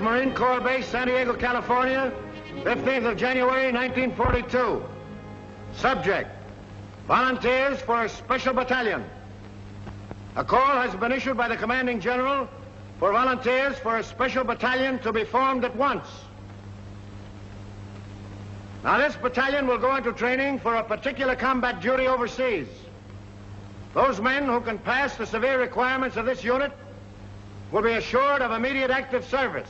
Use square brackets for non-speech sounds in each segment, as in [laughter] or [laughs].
Marine Corps Base, San Diego, California, 15th of January, 1942. Subject, volunteers for a special battalion. A call has been issued by the commanding general for volunteers for a special battalion to be formed at once. Now, this battalion will go into training for a particular combat duty overseas. Those men who can pass the severe requirements of this unit will be assured of immediate active service.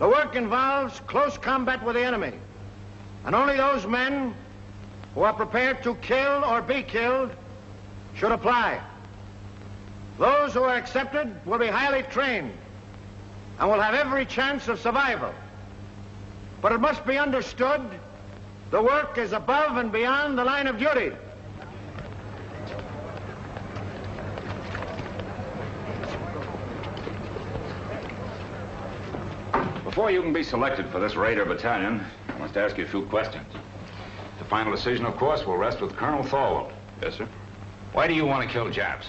The work involves close combat with the enemy, and only those men who are prepared to kill or be killed should apply. Those who are accepted will be highly trained and will have every chance of survival. But it must be understood the work is above and beyond the line of duty. Before you can be selected for this Raider battalion, I must ask you a few questions. The final decision, of course, will rest with Colonel Thorwald. Yes, sir. Why do you want to kill Japs?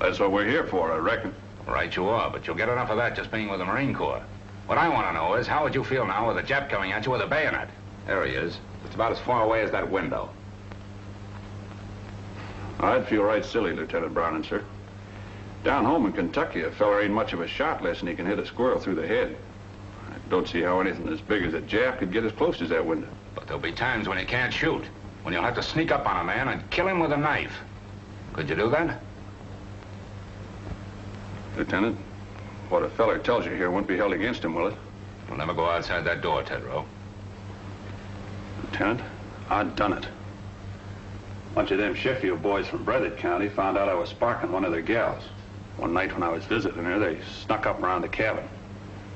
That's what we're here for, I reckon. Right you are, but you'll get enough of that just being with the Marine Corps. What I want to know is, how would you feel now with a Jap coming at you with a bayonet? There he is. It's about as far away as that window. I'd feel right silly, Lieutenant Browning, sir. Down home in Kentucky, a feller ain't much of a shot less than he can hit a squirrel through the head. I don't see how anything as big as a Jap could get as close as that window. But there'll be times when you can't shoot. When you'll have to sneak up on a man and kill him with a knife. Could you do that? Lieutenant, what a feller tells you here won't be held against him, will it? You'll never go outside that door, Tedrow. Lieutenant, I've done it. A bunch of them Sheffield boys from Breathitt County found out I was sparking one of their gals. One night when I was visiting her, they snuck up around the cabin.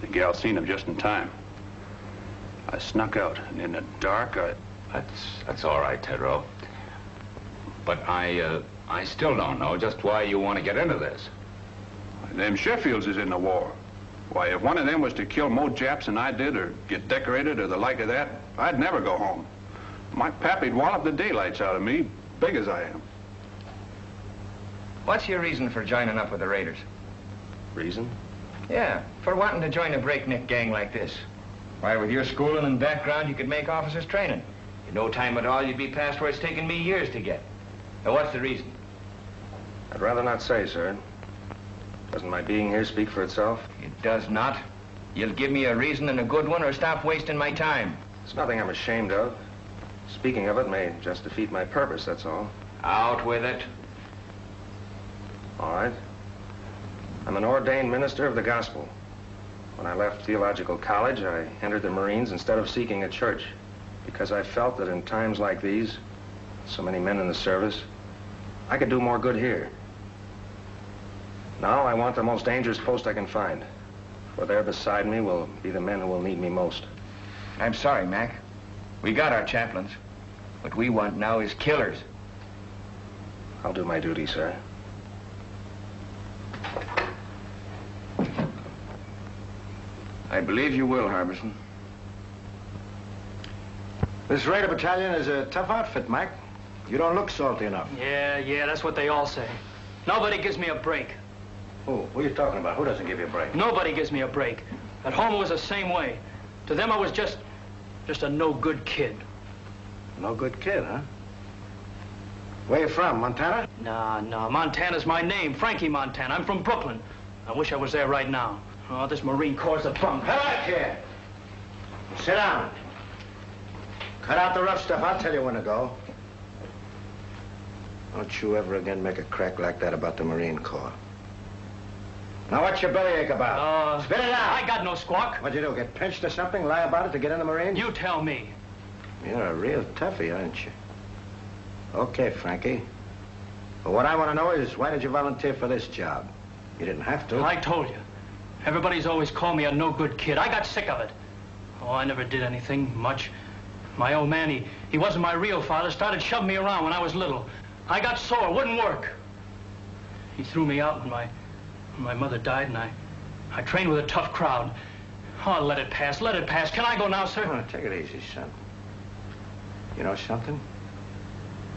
The gal seen them just in time. I snuck out, and in the dark, I... That's, that's all right, Tedrow. But I, uh, I still don't know just why you want to get into this. Them Sheffields is in the war. Why, if one of them was to kill more Japs than I did, or get decorated, or the like of that, I'd never go home. My pappy'd wallop the daylights out of me, big as I am. What's your reason for joining up with the Raiders? Reason? Yeah, for wanting to join a breakneck gang like this. Why, with your schooling and background, you could make officers training. In no time at all, you'd be past where it's taken me years to get. Now, what's the reason? I'd rather not say, sir. Doesn't my being here speak for itself? It does not. You'll give me a reason and a good one, or stop wasting my time. It's nothing I'm ashamed of. Speaking of it may just defeat my purpose, that's all. Out with it. All right. I'm an ordained minister of the gospel. When I left theological college, I entered the Marines instead of seeking a church because I felt that in times like these, so many men in the service, I could do more good here. Now I want the most dangerous post I can find. For there beside me will be the men who will need me most. I'm sorry, Mac. We got our chaplains. What we want now is killers. I'll do my duty, sir. I believe you will, Harbison. This Raider battalion is a tough outfit, Mac. You don't look salty enough. Yeah, yeah, that's what they all say. Nobody gives me a break. Who? Who are you talking about? Who doesn't give you a break? Nobody gives me a break. At home, it was the same way. To them, I was just, just a no-good kid. No good kid, huh? Where you from, Montana? Nah, nah, Montana's my name, Frankie Montana. I'm from Brooklyn. I wish I was there right now. Oh, this Marine Corps' is a bunk. Come back here. Sit down. Cut out the rough stuff. I'll tell you when to go. Don't you ever again make a crack like that about the Marine Corps. Now, what's your bellyache about? Uh, Spit it out. I got no squawk. What'd you do, get pinched or something? Lie about it to get in the Marines? You tell me. You're a real toughie, aren't you? Okay, Frankie. But what I want to know is, why did you volunteer for this job? You didn't have to. I told you. Everybody's always called me a no-good kid. I got sick of it. Oh, I never did anything much. My old man, he, he wasn't my real father, started shoving me around when I was little. I got sore, wouldn't work. He threw me out when my, when my mother died, and I, I trained with a tough crowd. Oh, let it pass, let it pass. Can I go now, sir? Oh, take it easy, son. You know something?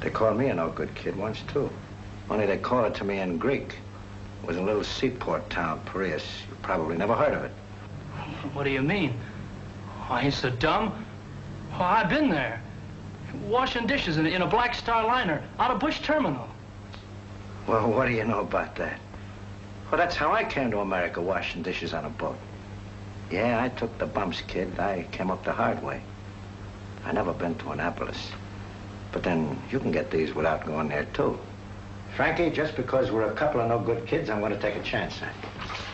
They called me a no-good kid once, too. Only they called it to me in Greek. It was a little seaport town, Piraeus. You probably never heard of it. [laughs] What do you mean? I ain't so dumb. Oh, I've been there. Washing dishes in, in a Black Star liner out of Bush Terminal. Well, what do you know about that? Well, that's how I came to America, washing dishes on a boat. Yeah, I took the bumps, kid. I came up the hard way. I never been to Annapolis. But then you can get these without going there, too. Frankie, just because we're a couple of no good kids, I'm going to take a chance on you.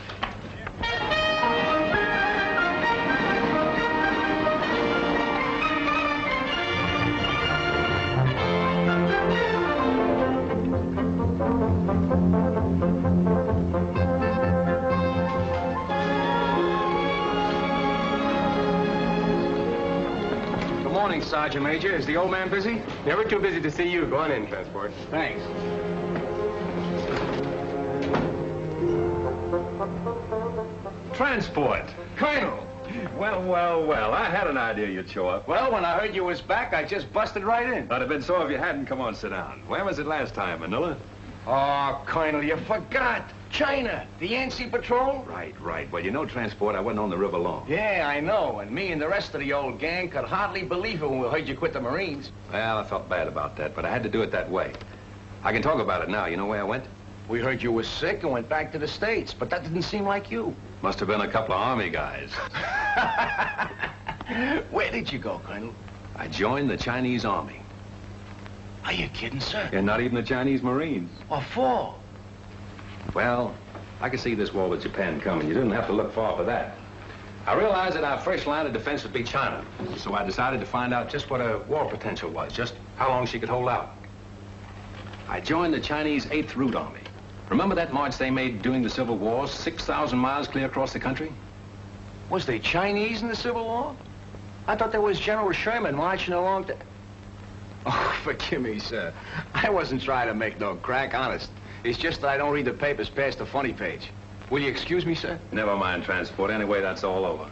Sergeant Major. Is the old man busy? Never too busy to see you. Go on in, Transport. Thanks. Transport. Colonel! Well, well, well. I had an idea you'd show up. Well, when I heard you was back, I just busted right in. I'd have been so if you hadn't. Come on, sit down. Where was it last time, Manila? Oh, Colonel, you forgot. China, the Yangtze Patrol. Right, right. Well, you know, Transport, I wasn't on the river long. Yeah, I know. And me and the rest of the old gang could hardly believe it when we heard you quit the Marines. Well, I felt bad about that, but I had to do it that way. I can talk about it now. You know where I went? We heard you was sick and went back to the States, but that didn't seem like you. Must have been a couple of Army guys. [laughs] Where did you go, Colonel? I joined the Chinese Army. Are you kidding, sir? And not even the Chinese Marines. What for? Well, I could see this war with Japan coming. You didn't have to look far for that. I realized that our first line of defense would be China. So I decided to find out just what her war potential was, just how long she could hold out. I joined the Chinese 8th Route Army. Remember that march they made during the Civil War, 6,000 miles clear across the country? Was they Chinese in the Civil War? I thought there was General Sherman marching along the... [laughs] Oh, forgive me, sir. I wasn't trying to make no crack, honest. It's just that I don't read the papers past the funny page. Will you excuse me, sir? Never mind transport. Anyway, that's all over.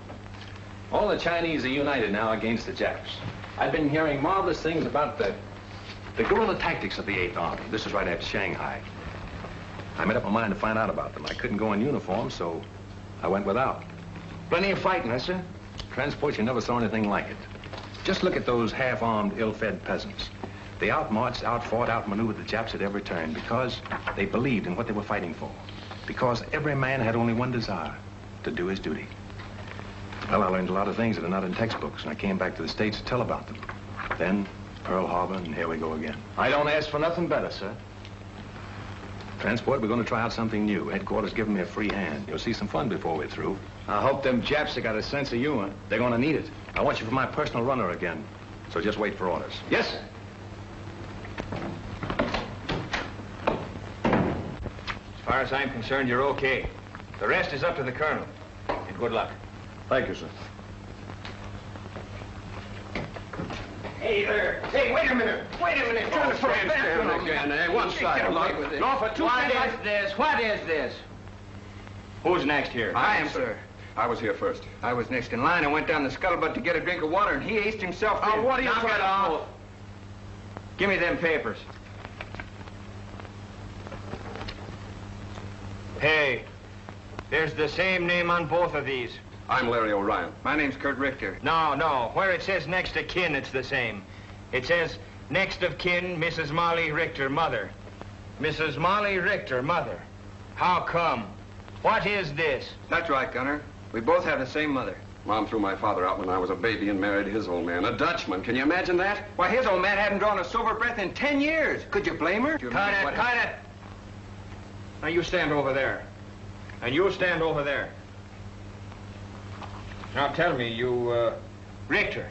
All the Chinese are united now against the Japs. I've been hearing marvelous things about the, the guerrilla tactics of the 8th Army. This is right after Shanghai. I made up my mind to find out about them. I couldn't go in uniform, so I went without. Plenty of fighting, huh, sir? Transport, you never saw anything like it. Just look at those half-armed, ill-fed peasants. They outmarched, outfought, outmaneuvered the Japs at every turn because they believed in what they were fighting for. Because every man had only one desire, to do his duty. Well, I learned a lot of things that are not in textbooks, and I came back to the States to tell about them. Then, Pearl Harbor, and here we go again. I don't ask for nothing better, sir. Transport, we're going to try out something new. Headquarters giving me a free hand. You'll see some fun before we're through. I hope them Japs have got a sense of humor. They're gonna need it. I want you for my personal runner again. So just wait for orders. Yes, sir. As far as I'm concerned, you're okay. The rest is up to the colonel. And good luck. Thank you, sir. Hey there. Hey, wait a minute. Wait a minute. Trying to put a bathroom again, eh? One side. Look, with No, for two What seconds. is this? What is this? Who's next here? I am, sir. I was here first. I was next in line. I went down the scuttlebutt to get a drink of water, and he aced himself Oh, in. what are you Knock trying it to off. Give me them papers. Hey, there's the same name on both of these. I'm Larry O'Ryan. My name's Kurt Richter. No, no. Where it says next of kin, it's the same. It says next of kin, Mrs. Molly Richter, mother. Mrs. Molly Richter, mother. How come? What is this? That's right, Gunner. We both have the same mother. Mom threw my father out when I was a baby and married his old man, a Dutchman. Can you imagine that? Why, his old man hadn't drawn a sober breath in ten years. Could you blame her? You cut it, cut it. Now you stand over there. And you stand over there. Now tell me, you, uh, Richter,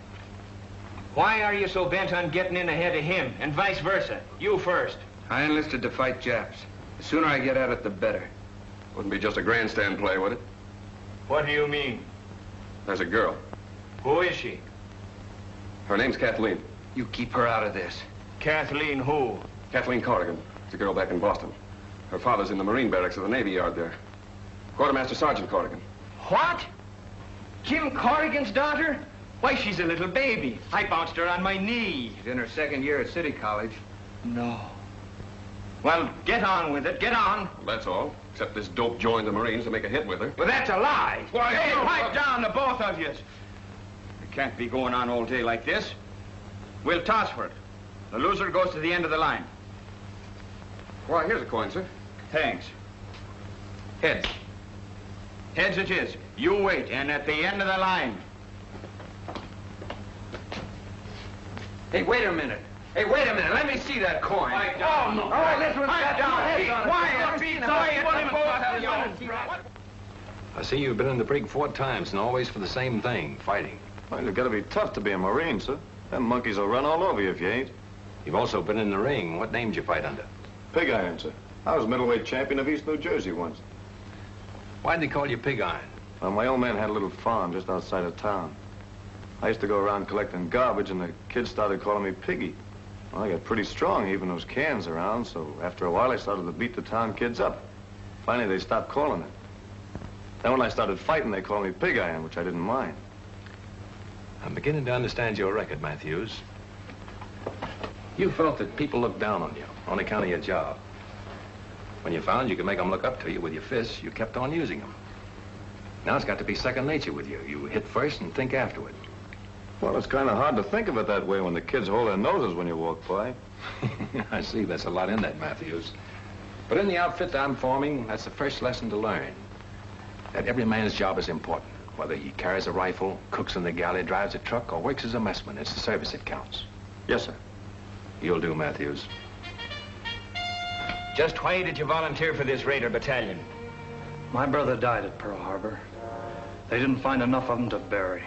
why are you so bent on getting in ahead of him, and vice versa? You first. I enlisted to fight Japs. The sooner I get at it, the better. Wouldn't be just a grandstand play, would it? What do you mean? There's a girl. Who is she? Her name's Kathleen. You keep her out of this. Kathleen who? Kathleen Corrigan. It's a girl back in Boston. Her father's in the Marine barracks of the Navy Yard there. Quartermaster Sergeant Corrigan. What? Jim Corrigan's daughter? Why, she's a little baby. I bounced her on my knee. She's in her second year at City College. No. Well, get on with it. Get on. That's all. Except this dope joined the Marines to make a hit with her. Well, that's a lie. Why, hey, no, pipe uh, down, the both of you. It can't be going on all day like this. We'll toss for it. The loser goes to the end of the line. Why, here's a coin, sir. Thanks. Heads. Heads it is. You wait, and at the end of the line. Hey, wait a minute. Hey, wait a minute. Let me see that coin. Pipe down. Oh, no. This one's Pipe got down. down. Be Heads on it. quiet. Be quiet. What the both of you. I see you've been in the brig four times and always for the same thing, fighting. Well, you gotta be tough to be a Marine, sir. Them monkeys will run all over you if you ain't. You've also been in the ring. What name did you fight under? Pig Iron, sir. I was middleweight champion of East New Jersey once. Why'd they call you Pig Iron? Well, my old man had a little farm just outside of town. I used to go around collecting garbage, and the kids started calling me Piggy. Well, I got pretty strong heaving those cans around, so after a while I started to beat the town kids up. Finally, they stopped calling it. Then when I started fighting, they called me Pig Iron, which I didn't mind. I'm beginning to understand your record, Matthews. You felt that people looked down on you on account of your job. When you found you could make them look up to you with your fists, you kept on using them. Now it's got to be second nature with you. You hit first and think afterward. Well, it's kind of hard to think of it that way when the kids hold their noses when you walk by. [laughs] I see there's a lot in that, Matthews. But in the outfit that I'm forming, that's the first lesson to learn. That every man's job is important. Whether he carries a rifle, cooks in the galley, drives a truck, or works as a messman, it's the service that counts. Yes, sir. You'll do, Matthews. Just why did you volunteer for this Raider battalion? My brother died at Pearl Harbor. They didn't find enough of him to bury.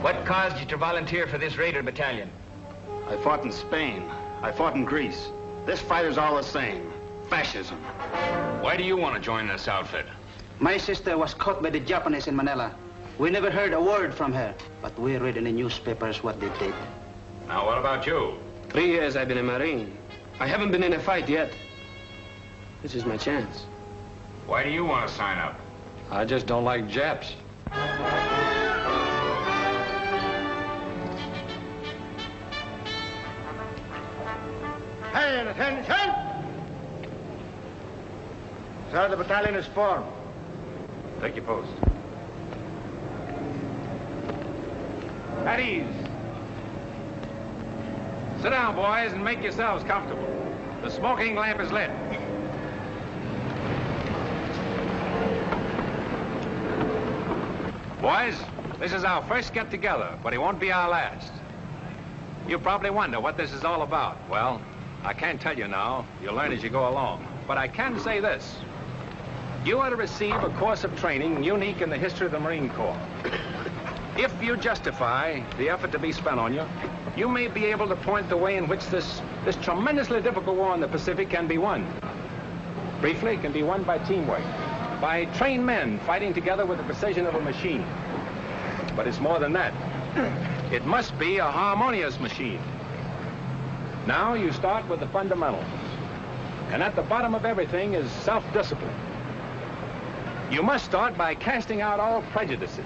What caused you to volunteer for this Raider battalion? I fought in Spain. I fought in Greece. This fight is all the same. Fascism. Why do you want to join this outfit? My sister was caught by the Japanese in Manila. We never heard a word from her, but we read in the newspapers what they did. Now, what about you? Three years I've been a Marine. I haven't been in a fight yet. This is my chance. Why do you want to sign up? I just don't like Japs. Hey, attention! Sir, the battalion is formed. Take your post. At ease. Sit down, boys, and make yourselves comfortable. The smoking lamp is lit. Boys, this is our first get-together, but it won't be our last. You probably wonder what this is all about. Well, I can't tell you now. You'll learn as you go along. But I can say this. You are to receive a course of training unique in the history of the Marine Corps. [coughs] If you justify the effort to be spent on you, you may be able to point the way in which this, this tremendously difficult war in the Pacific can be won. Briefly, it can be won by teamwork, by trained men fighting together with the precision of a machine. But it's more than that. [coughs] It must be a harmonious machine. Now you start with the fundamentals. And at the bottom of everything is self-discipline. You must start by casting out all prejudices.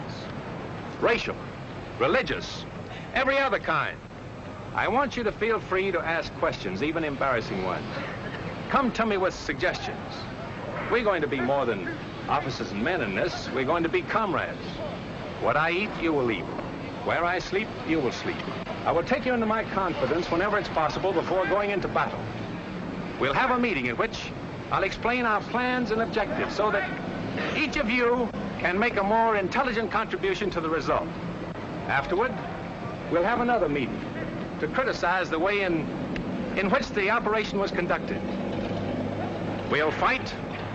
Racial, religious, every other kind. I want you to feel free to ask questions, even embarrassing ones. Come to me with suggestions. We're going to be more than officers and men in this. We're going to be comrades. What I eat, you will eat. Where I sleep, you will sleep. I will take you into my confidence whenever it's possible before going into battle. We'll have a meeting in which I'll explain our plans and objectives so that each of you can make a more intelligent contribution to the result. Afterward, we'll have another meeting to criticize the way in, in which the operation was conducted. We'll fight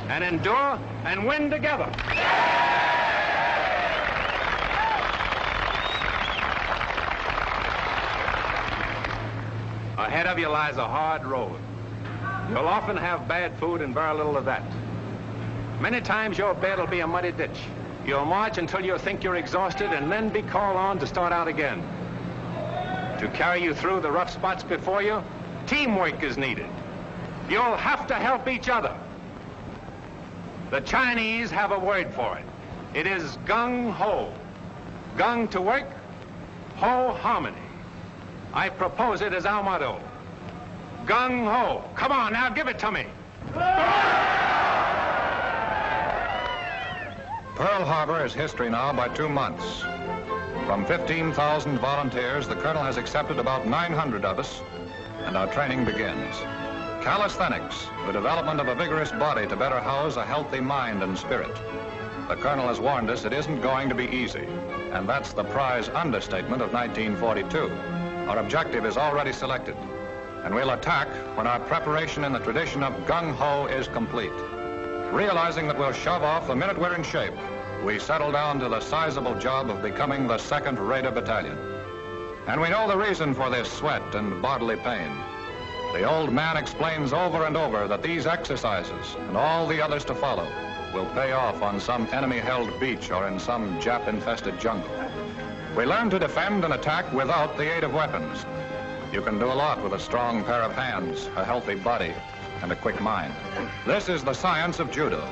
and endure and win together. Ahead of you lies a hard road. You'll often have bad food and very little of that. Many times your bed will be a muddy ditch. You'll march until you think you're exhausted and then be called on to start out again. To carry you through the rough spots before you, teamwork is needed. You'll have to help each other. The Chinese have a word for it. It is gung ho. Gung to work, ho harmony. I propose it as our motto. Gung ho. Come on now, give it to me. Pearl Harbor is history now by two months. From 15,000 volunteers, the colonel has accepted about 900 of us, and our training begins. Calisthenics, the development of a vigorous body to better house a healthy mind and spirit. The colonel has warned us it isn't going to be easy, and that's the prize understatement of 1942. Our objective is already selected, and we'll attack when our preparation in the tradition of gung-ho is complete. Realizing that we'll shove off the minute we're in shape, we settle down to the sizable job of becoming the 2nd Raider Battalion. And we know the reason for this sweat and bodily pain. The old man explains over and over that these exercises, and all the others to follow, will pay off on some enemy-held beach or in some Jap-infested jungle. We learn to defend and attack without the aid of weapons. You can do a lot with a strong pair of hands, a healthy body, and a quick mind. This is the science of judo.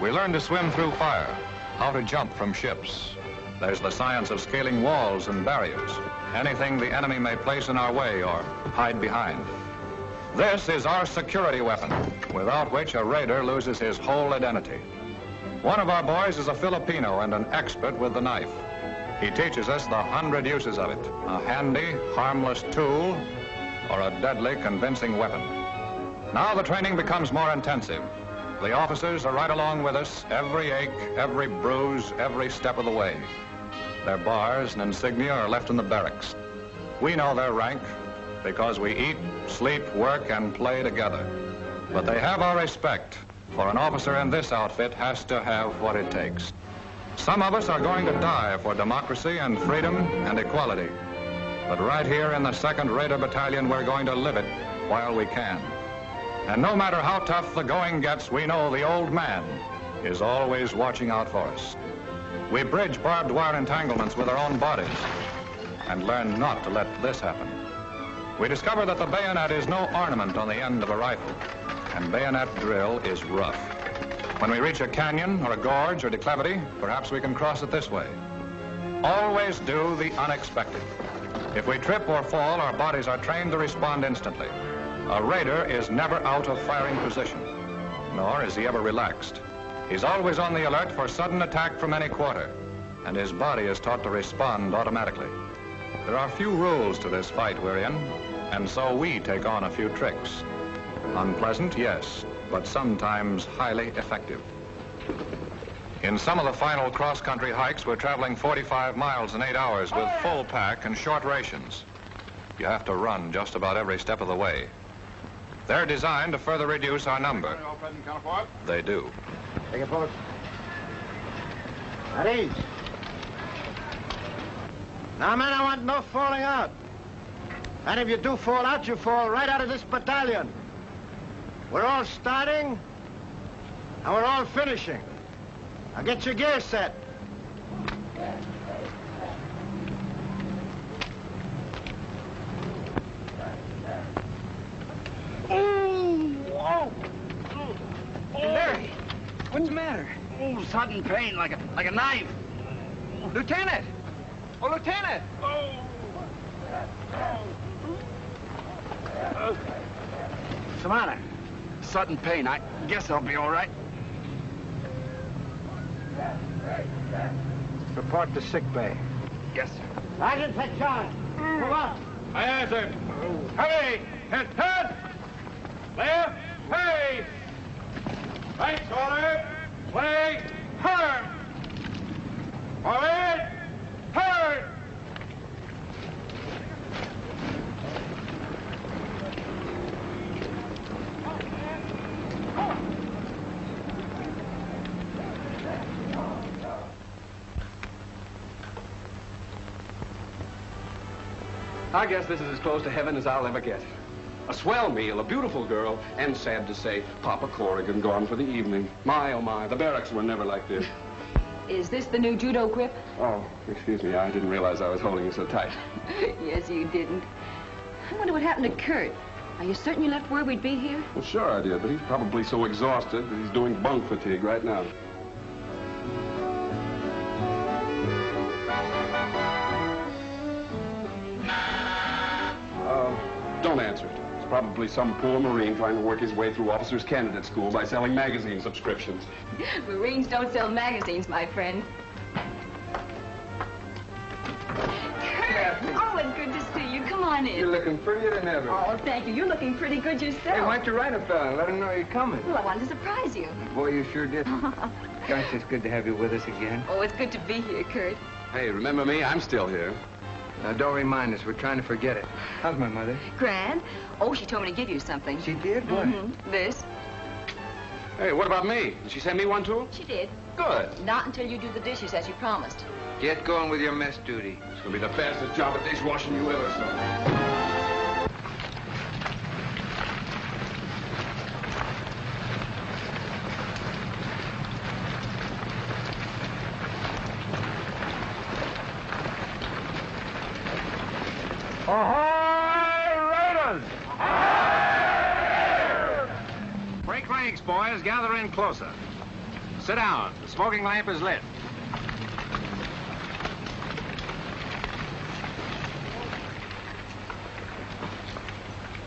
We learn to swim through fire, how to jump from ships. There's the science of scaling walls and barriers, anything the enemy may place in our way or hide behind. This is our security weapon, without which a raider loses his whole identity. One of our boys is a Filipino and an expert with the knife. He teaches us the hundred uses of it, a handy, harmless tool, or a deadly, convincing weapon. Now the training becomes more intensive. The officers are right along with us, every ache, every bruise, every step of the way. Their bars and insignia are left in the barracks. We know their rank because we eat, sleep, work, and play together. But they have our respect, for an officer in this outfit has to have what it takes. Some of us are going to die for democracy and freedom and equality. But right here in the 2nd Raider Battalion, we're going to live it while we can. And no matter how tough the going gets, we know the old man is always watching out for us. We bridge barbed wire entanglements with our own bodies and learn not to let this happen. We discover that the bayonet is no ornament on the end of a rifle, and bayonet drill is rough. When we reach a canyon or a gorge or declivity, perhaps we can cross it this way. Always do the unexpected. If we trip or fall, our bodies are trained to respond instantly. A raider is never out of firing position, nor is he ever relaxed. He's always on the alert for sudden attack from any quarter, and his body is taught to respond automatically. There are few rules to this fight we're in, and so we take on a few tricks. Unpleasant, yes, but sometimes highly effective. In some of the final cross-country hikes, we're traveling 45 miles in eight hours with full pack and short rations. You have to run just about every step of the way. They're designed to further reduce our number. They do. Take it, post. At ease. Now, men, I want no falling out. And if you do fall out, you fall right out of this battalion. We're all starting, and we're all finishing. Now get your gear set. Oh! Larry, what's the matter? Oh, sudden pain, like a like a knife. Lieutenant! Oh, Lieutenant! Oh! What's the matter? Sudden pain. I guess I'll be all right. Report to sick bay. Yes, sir. Sergeant, take charge. Move on. Aye, aye, sir. Hurry! Head, head! Left, hey! Right shoulder, leg, turn! Forward, turn! I guess this is as close to heaven as I'll ever get. A swell meal, a beautiful girl, and sad to say, Papa Corrigan gone for the evening. My, oh my, the barracks were never like this. [laughs] Is this the new judo grip? Oh, excuse me, I didn't realize I was holding you so tight. [laughs] yes, you didn't. I wonder what happened to Kurt. Are you certain you left word we'd be here? Well, sure I did, but he's probably so exhausted that he's doing bunk fatigue right now. Uh, don't answer it. Probably some poor Marine trying to work his way through officers' candidate school by selling magazine subscriptions. [laughs] Marines don't sell magazines, my friend. Kurt! Oh, it's good to see you. Come on in. You're looking prettier than ever. Oh, thank you. You're looking pretty good yourself. Hey, why don't you write a fella and let him know you're coming? Well, I wanted to surprise you. Boy, you sure did. [laughs] Gosh, it's good to have you with us again. Oh, it's good to be here, Kurt. Hey, remember me? I'm still here. Now, don't remind us. We're trying to forget it. How's my mother? Grand? Oh, she told me to give you something. She did? What? Mhm. This. Hey, what about me? Did she send me one too? She did. Good. Not until you do the dishes as you promised. Get going with your mess duty. It's gonna be the fastest job of dishwashing you ever saw. Ahoy, Raiders! Break ranks, boys. Gather in closer. Sit down. The smoking lamp is lit.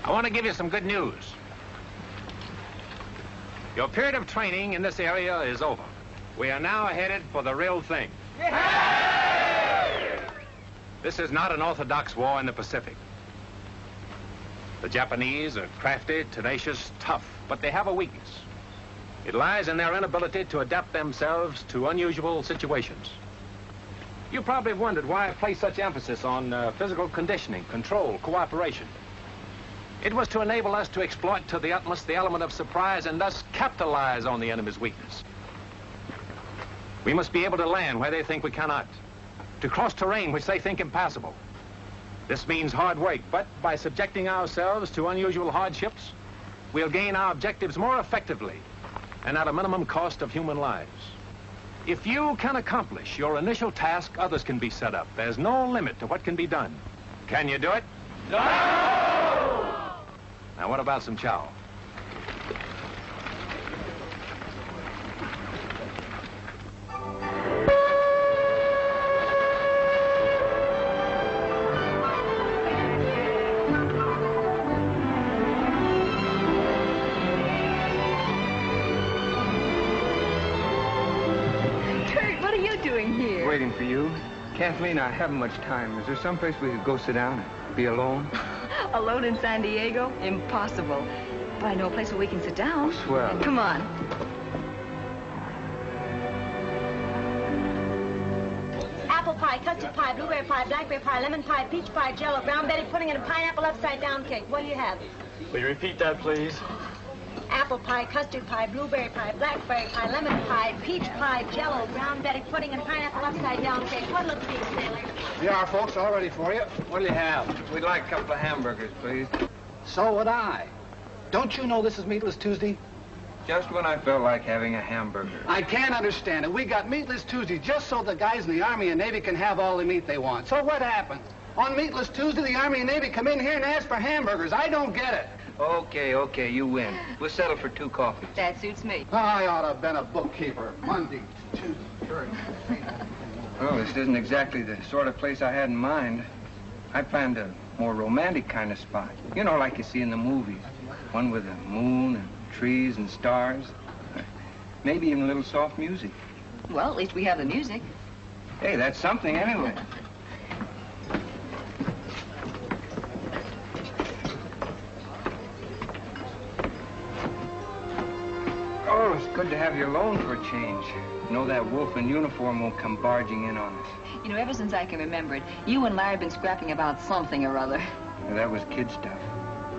I want to give you some good news. Your period of training in this area is over. We are now headed for the real thing. This is not an orthodox war in the Pacific. The Japanese are crafty, tenacious, tough, but they have a weakness. It lies in their inability to adapt themselves to unusual situations. You probably have wondered why I place such emphasis on uh, physical conditioning, control, cooperation. It was to enable us to exploit to the utmost the element of surprise and thus capitalize on the enemy's weakness. We must be able to land where they think we cannot, to cross terrain which they think impassable. This means hard work, but by subjecting ourselves to unusual hardships, we'll gain our objectives more effectively and at a minimum cost of human lives. If you can accomplish your initial task, others can be set up. There's no limit to what can be done. Can you do it? No! Now, what about some chow? Kathleen, I haven't much time. Is there someplace we could go sit down and be alone? [laughs] Alone in San Diego? Impossible. But I know a place where we can sit down. Oh, swell. Come on. Apple pie, custard pie, blueberry pie, blackberry pie, lemon pie, peach pie, jello, brown Betty pudding, and a pineapple upside down cake. What do you have? Will you repeat that, please? Apple pie, custard pie, blueberry pie, blackberry pie, lemon pie, peach pie, jello, brown Betty pudding, and pineapple upside down cake. What'll it be, sailor? Here are folks all ready for you. What'll you have? We'd like a couple of hamburgers, please. So would I. Don't you know this is Meatless Tuesday? Just when I felt like having a hamburger. I can't understand it. We got Meatless Tuesday just so the guys in the Army and Navy can have all the meat they want. So what happens? On Meatless Tuesday, the Army and Navy come in here and ask for hamburgers. I don't get it. Okay, okay, you win. We'll settle for two coffees. That suits me. I ought to have been a bookkeeper. Monday, Tuesday, Thursday. Well, this isn't exactly the sort of place I had in mind. I planned a more romantic kind of spot. You know, like you see in the movies. One with a moon and trees and stars. [laughs] Maybe even a little soft music. Well, at least we have the music. Hey, that's something anyway. Oh, it's good to have you alone for a change. Know that wolf in uniform won't come barging in on us. You know, ever since I can remember it, you and Larry have been scrapping about something or other. That was kid stuff.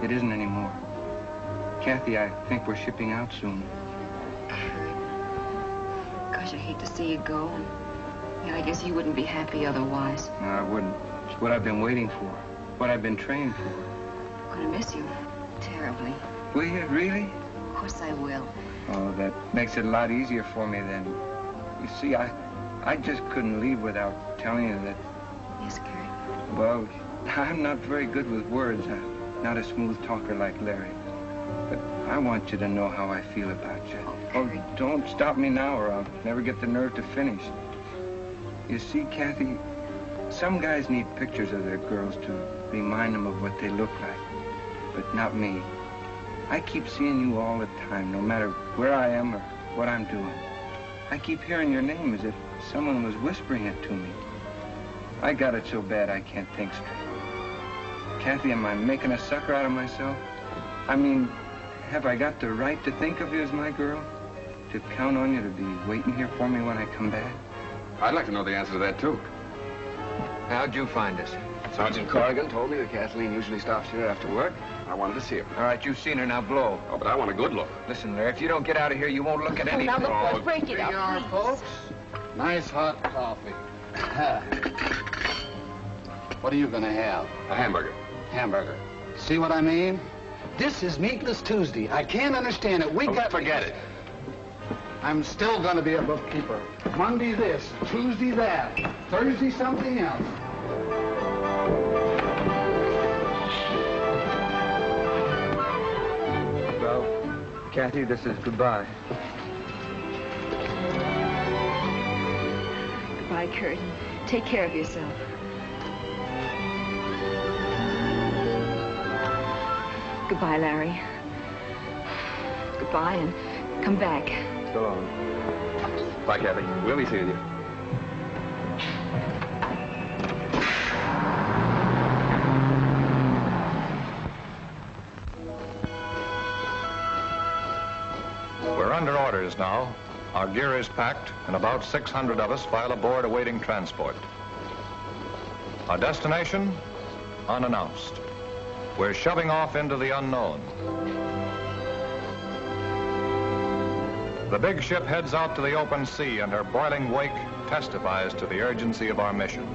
It isn't anymore. Kathy, I think we're shipping out soon. Gosh, I hate to see you go. Yeah, I guess you wouldn't be happy otherwise. No, I wouldn't. It's what I've been waiting for. What I've been trained for. I'm gonna miss you. Terribly. Will you, really? Of course I will. Oh, that makes it a lot easier for me then. You see, I, I just couldn't leave without telling you that, Yes, Kurt. well, I'm not very good with words. I'm not a smooth talker like Larry. But I want you to know how I feel about you. Oh, oh don't stop me now or I'll never get the nerve to finish. You see, Kathy, some guys need pictures of their girls to remind them of what they look like. but not me. I keep seeing you all the time, no matter where I am or what I'm doing. I keep hearing your name as if someone was whispering it to me. I got it so bad I can't think straight. Kathy, am I making a sucker out of myself? I mean, have I got the right to think of you as my girl? To count on you to be waiting here for me when I come back? I'd like to know the answer to that, too. How'd you find us? Sergeant Corrigan told me that Kathleen usually stops here after work. I wanted to see her. All right, you've seen her, now blow. Oh, but I want a good look. Listen, Larry, if you don't get out of here, you won't look at Oh, anything. now look, boys, break it Here you up, are, please. folks. Nice hot coffee. [laughs] what are you gonna have? A hamburger. Hamburger. See what I mean? This is Meatless Tuesday. I can't understand it. We Oh, got... forget it. I'm still gonna be a bookkeeper. Monday this, Tuesday that, Thursday something else. Kathy, this is goodbye. Goodbye, Kurt. Take care of yourself. Goodbye, Larry. Goodbye, and come back. So long. Bye, Kathy. We'll be seeing you. Orders now. Our gear is packed, and about 600 of us file aboard awaiting transport. Our destination? Unannounced. We're shoving off into the unknown. The big ship heads out to the open sea, and her boiling wake testifies to the urgency of our mission.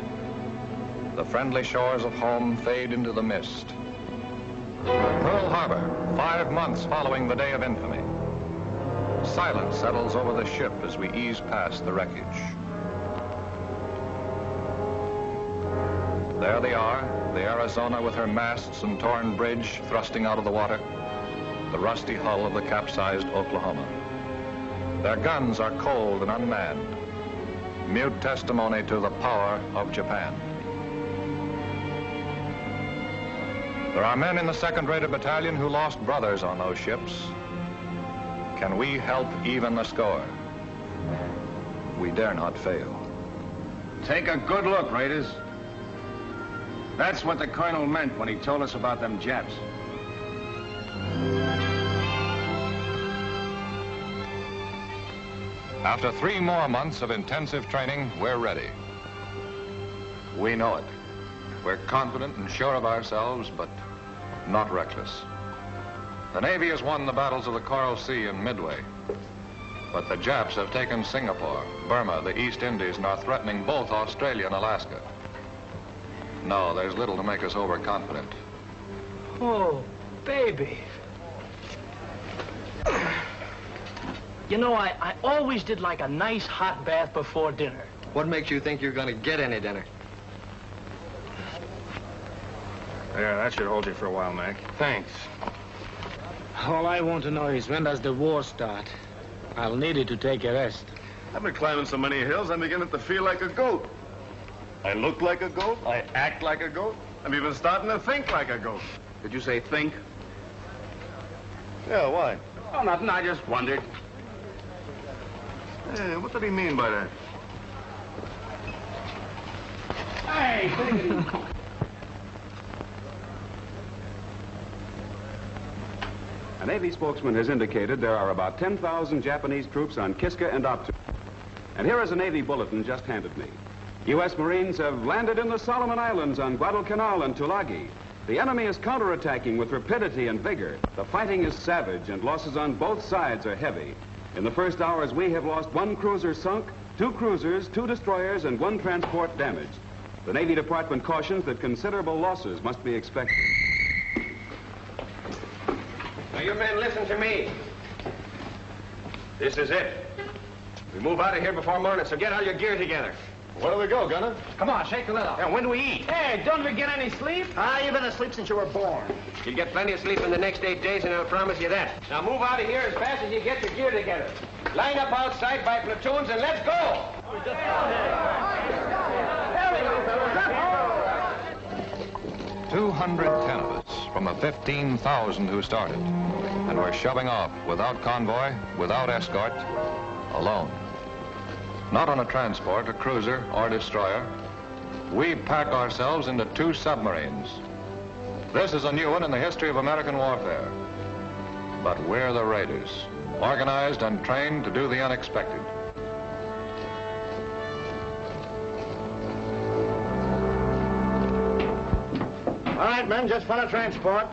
The friendly shores of home fade into the mist. Pearl Harbor, five months following the day of infamy. Silence settles over the ship as we ease past the wreckage. There they are, the Arizona with her masts and torn bridge thrusting out of the water, the rusty hull of the capsized Oklahoma. Their guns are cold and unmanned, mute testimony to the power of Japan. There are men in the second Raider battalion who lost brothers on those ships. Can we help even the score? We dare not fail. Take a good look, Raiders. That's what the colonel meant when he told us about them Japs. After three more months of intensive training, we're ready. We know it. We're confident and sure of ourselves, but not reckless. The Navy has won the battles of the Coral Sea and Midway. But the Japs have taken Singapore, Burma, the East Indies, and are threatening both Australia and Alaska. No, there's little to make us overconfident. Oh, baby. You know, I, I always did like a nice hot bath before dinner. What makes you think you're going to get any dinner? Yeah, that should hold you for a while, Mac. Thanks. All I want to know is when does the war start? I'll need it to take a rest. I've been climbing so many hills, I'm beginning to feel like a goat. I look like a goat. I act like a goat. I'm even starting to think like a goat. Did you say think? Yeah, why? Oh, nothing. I just wondered. Hey, what did he mean by that? Hey, [laughs] Navy spokesman has indicated there are about 10,000 Japanese troops on Kiska and Attu. And here is a Navy bulletin just handed me. U.S. Marines have landed in the Solomon Islands on Guadalcanal and Tulagi. The enemy is counterattacking with rapidity and vigor. The fighting is savage and losses on both sides are heavy. In the first hours, we have lost one cruiser sunk, two cruisers, two destroyers, and one transport damaged. The Navy Department cautions that considerable losses must be expected. Now, you men, listen to me. This is it. We move out of here before morning, so get all your gear together. Where do we go, Gunner? Come on, shake the lid off. And when do we eat? Hey, don't we get any sleep? Ah, you've been asleep since you were born. You'll get plenty of sleep in the next eight days, and I'll promise you that. Now move out of here as fast as you get your gear together. Line up outside by platoons, and let's go! Two hundred ten of us from the 15,000 who started. And we're shoving off without convoy, without escort, alone. Not on a transport, a cruiser, or a destroyer. We pack ourselves into two submarines. This is a new one in the history of American warfare. But we're the Raiders, organized and trained to do the unexpected. All right, men, just follow transport.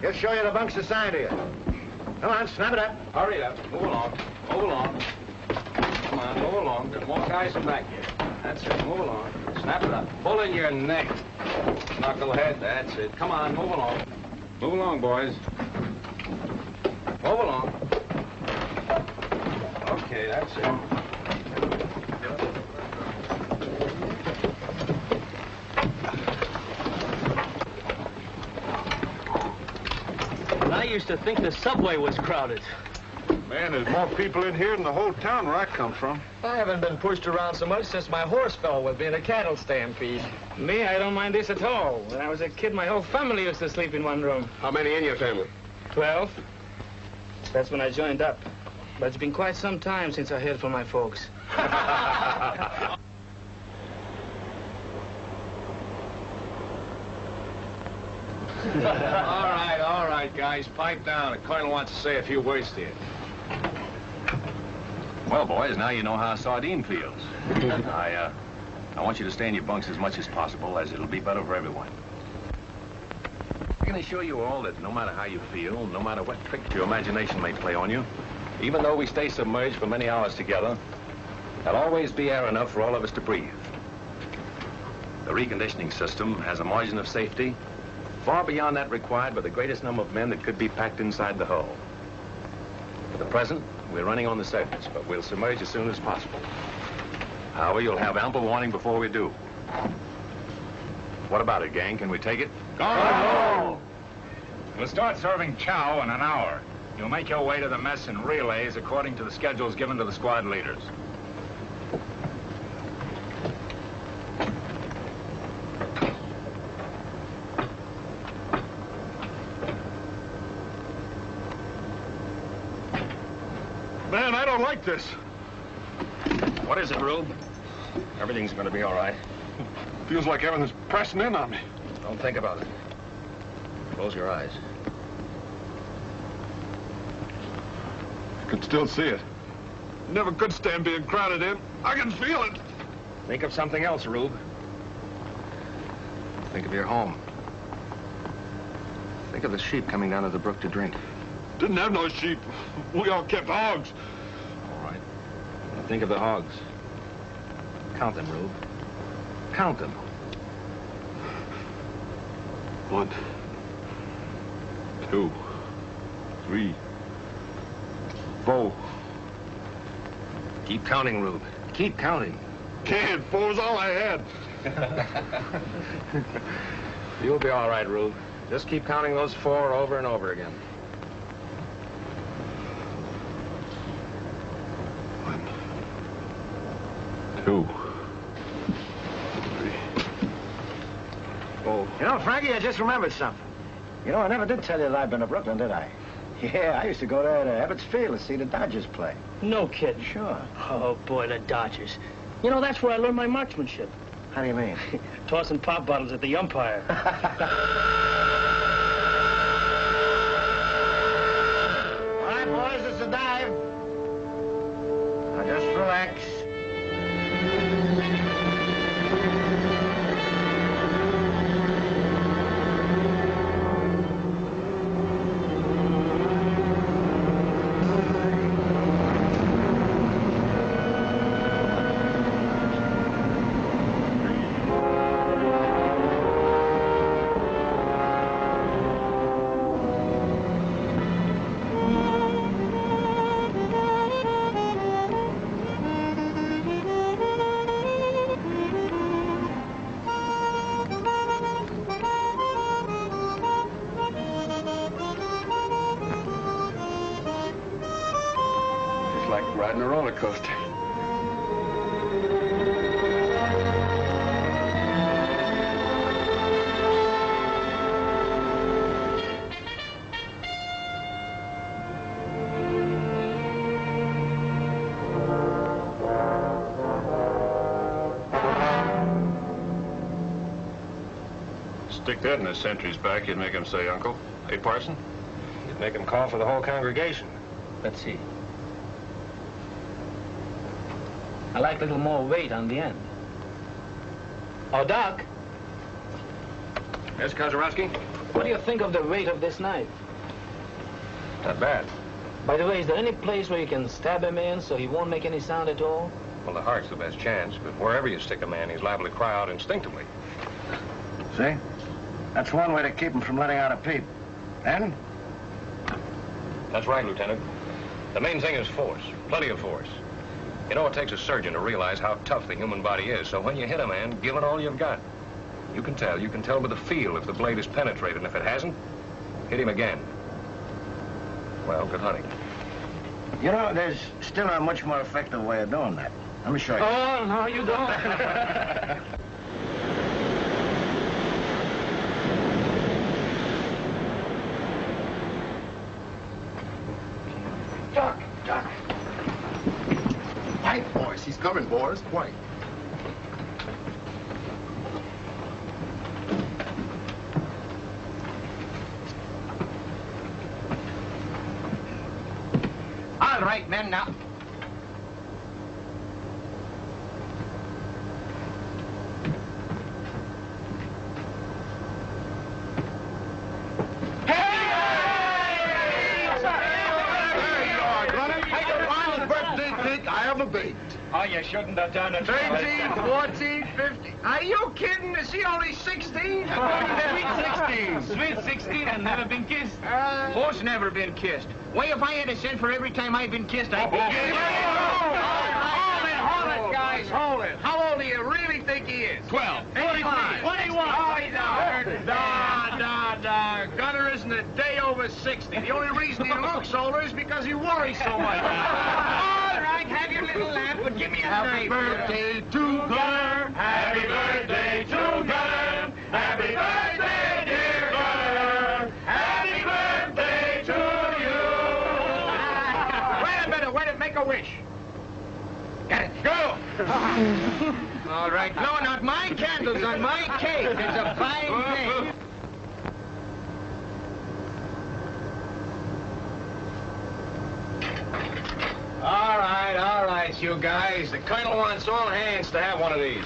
He'll show you the bunks assigned to you. Come on, snap it up. Hurry up. Move along. Move along. Come on, move along. There's more guys in back here. That's it. Move along. Snap it up. Pull in your neck. Knucklehead. That's it. Come on, move along. Move along, boys. Move along. Okay, that's it. Used to think the subway was crowded. Man, there's more people in here than the whole town where I come from. I haven't been pushed around so much since my horse fell with me in a cattle stampede. Me, I don't mind this at all. When I was a kid, my whole family used to sleep in one room. How many in your family? Twelve. That's when I joined up. But it's been quite some time since I heard from my folks. [laughs] [laughs] all right, all right, guys. Pipe down. The colonel wants to say a few words to you. Well, boys, now you know how a sardine feels. [laughs] I, uh, I want you to stay in your bunks as much as possible, as it'll be better for everyone. I can assure you all that no matter how you feel, no matter what tricks your imagination may play on you, even though we stay submerged for many hours together, there'll always be air enough for all of us to breathe. The reconditioning system has a margin of safety far beyond that required by the greatest number of men that could be packed inside the hull. For the present, we're running on the surface, but we'll submerge as soon as possible. However, you'll have ample warning before we do. What about it, gang? Can we take it? Go! We'll start serving chow in an hour. You'll make your way to the mess in relays according to the schedules given to the squad leaders. Man, I don't like this. What is it, Rube? Everything's gonna be all right. Feels like everything's pressing in on me. Don't think about it. Close your eyes. I can still see it. Never could stand being crowded in. I can feel it. Think of something else, Rube. Think of your home. Think of the sheep coming down to the brook to drink. Didn't have no sheep. We all kept hogs. All right. Now think of the hogs. Count them, Rube. Count them. One, two, three, four. Keep counting, Rube. Keep counting. Can't. Four was all I had. [laughs] You'll be all right, Rube. Just keep counting those four over and over again. Two. Oh. You know, Frankie, I just remembered something. You know, I never did tell you that I've been to Brooklyn, did I? [laughs] Yeah, I used to go there to Ebbets Field to see the Dodgers play. No kidding. Sure. Oh, boy, the Dodgers. You know, that's where I learned my marksmanship. How do you mean? [laughs] Tossing pop bottles at the umpire. [laughs] All right, boys, it's a dive. Now, just relax. riding a roller coaster. Stick that in the sentry's back, you'd make him say, Uncle. Hey, Parson? You'd make him call for the whole congregation. Let's see. I like a little more weight on the end. Oh, Doc, Yes, Kozarowski? what do you think of the weight of this knife? Not bad. By the way, is there any place where you can stab a man so he won't make any sound at all? Well, the heart's the best chance, but wherever you stick a man, he's liable to cry out instinctively. See? That's one way to keep him from letting out a peep. And? That's right, Lieutenant. The main thing is force. Plenty of force. You know, it takes a surgeon to realize how tough the human body is, so when you hit a man, give it all you've got. You can tell. You can tell by the feel if the blade is penetrated, and if it hasn't, hit him again. Well, good hunting. You know, there's still a much more effective way of doing that. Let me show you. Oh, no, you don't. [laughs] Duck, duck. White, boys. He's coming, boys. White. All right, men, now. birthday cake I ever baked. Oh, you shouldn't have done it. 13, 14, 15. Are you kidding? Is he only 16? Sweet 16. Sweet 16 and never been kissed. Horse never been kissed. Why, if I had a cent for every time I've been kissed, I'd be... Hold it, hold it, guys, hold it. How old do you really think he is? 12. 25. 21. Oh, he's a Da, da, da. Gunner isn't a day over 60. The only reason he looks older is because he worries so much. All right, have your little laugh, but give me a Happy knife. birthday to Gunner. Happy birthday wish. Got it, go! [laughs] All right, no, not my candles on my cake. It's a fine thing. All right, all right, you guys. The colonel wants all hands to have one of these.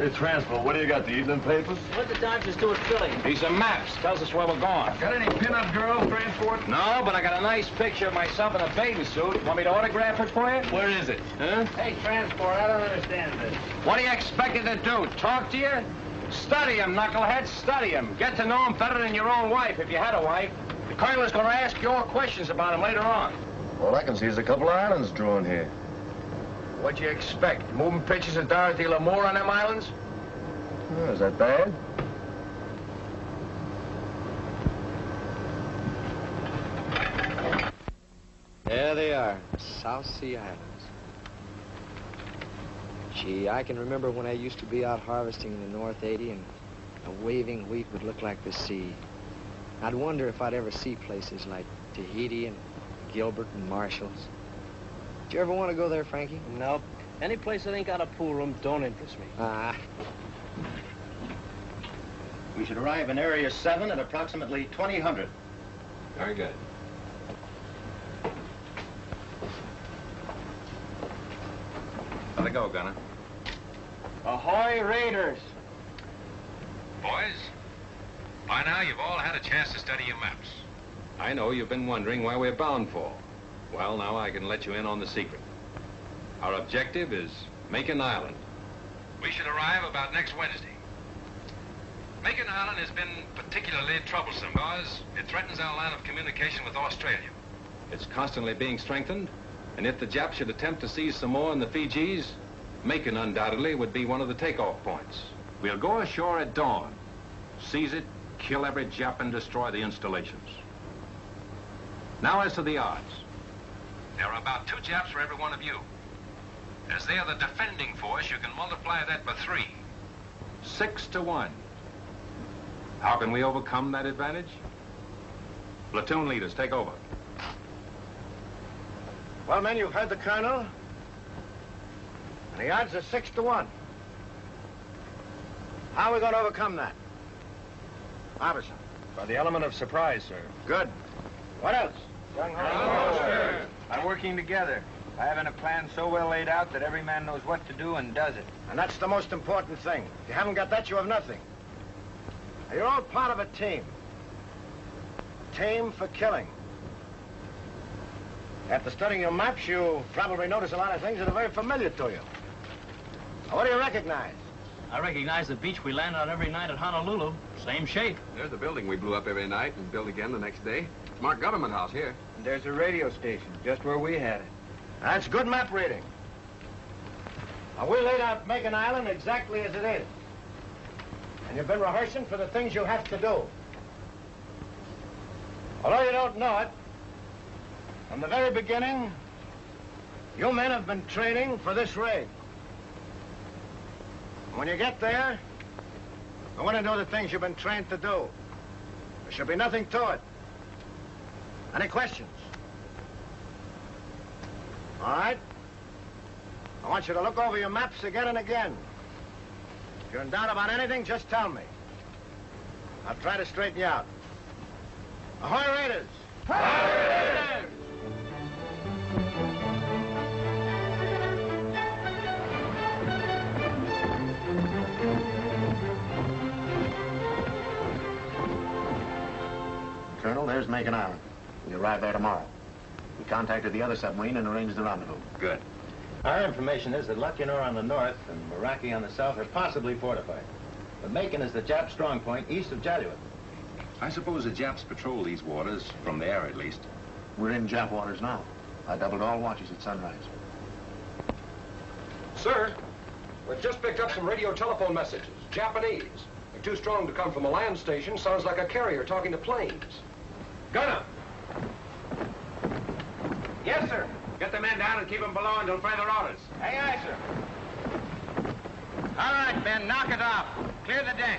Hey, Transport, what do you got, the evening papers? What the Dodgers do at Philly? These are maps. Tells us where we're going. Got any pin-up girls, Transport? No, but I got a nice picture of myself in a bathing suit. Want me to autograph it for you? Where is it? Huh? Hey, Transport, I don't understand this. What do you expect it to do? Talk to you? Study him, knucklehead. Study him. Get to know him better than your own wife, if you had a wife. The colonel is going to ask your questions about him later on. All I can see is a couple of islands drawn here. What'd you expect? Moving pictures of Dorothy Lamour on them islands? Oh, is that bad? There they are, South Sea Islands. Gee, I can remember when I used to be out harvesting in the North 80 and a waving wheat would look like the sea. I'd wonder if I'd ever see places like Tahiti and Gilbert and Marshalls. Did you ever want to go there, Frankie? Nope. Any place that ain't got a pool room don't interest me. Ah, We should arrive in Area 7 at approximately 2000. Very good. How'd it go, Gunner? Ahoy, Raiders! Boys, by now you've all had a chance to study your maps. I know you've been wondering where we're bound for. Well, now I can let you in on the secret. Our objective is Makin Island. We should arrive about next Wednesday. Makin Island has been particularly troublesome because it threatens our line of communication with Australia. It's constantly being strengthened, and if the Japs should attempt to seize Samoa and the Fijis, Makin undoubtedly would be one of the takeoff points. We'll go ashore at dawn, seize it, kill every Jap, and destroy the installations. Now as to the odds. There are about two Japs for every one of you. As they are the defending force, you can multiply that by three. Six to one. How can we overcome that advantage? Platoon leaders, take over. Well, men, you've heard the colonel. And the odds are six to one. How are we going to overcome that? Harbison. By the element of surprise, sir. Good. What else? Young sir. By working together. By having a plan so well laid out that every man knows what to do and does it. And that's the most important thing. If you haven't got that, you have nothing. Now, you're all part of a team. Team for killing. After studying your maps, you probably notice a lot of things that are very familiar to you. Now, what do you recognize? I recognize the beach we land on every night at Honolulu. Same shape. There's the building we blew up every night and built again the next day. It's marked Government House here. And there's a radio station just where we had it. That's good map reading. Now, we laid out Makin Island exactly as it is. And you've been rehearsing for the things you have to do. Although you don't know it, from the very beginning, you men have been training for this raid. When you get there, I want to know the things you've been trained to do. There should be nothing to it. Any questions? All right? I want you to look over your maps again and again. If you're in doubt about anything, just tell me. I'll try to straighten you out. Ahoy, Raiders! Ahoy, Raiders! Colonel, there's Makin Island. We arrive there tomorrow. We contacted the other submarine and arranged the rendezvous. Good. Our information is that Lucknow on the north and Marakei on the south are possibly fortified. But Makin is the Jap strong point east of Jaluit. I suppose the Japs patrol these waters, from there at least. We're in Jap waters now. I doubled all watches at sunrise. Sir, we've just picked up some radio telephone messages. Japanese. They're too strong to come from a land station. Sounds like a carrier talking to planes. Gunner! Yes, sir. Get the men down and keep them below until further orders. Aye, aye, sir. All right, Ben, knock it off. Clear the deck.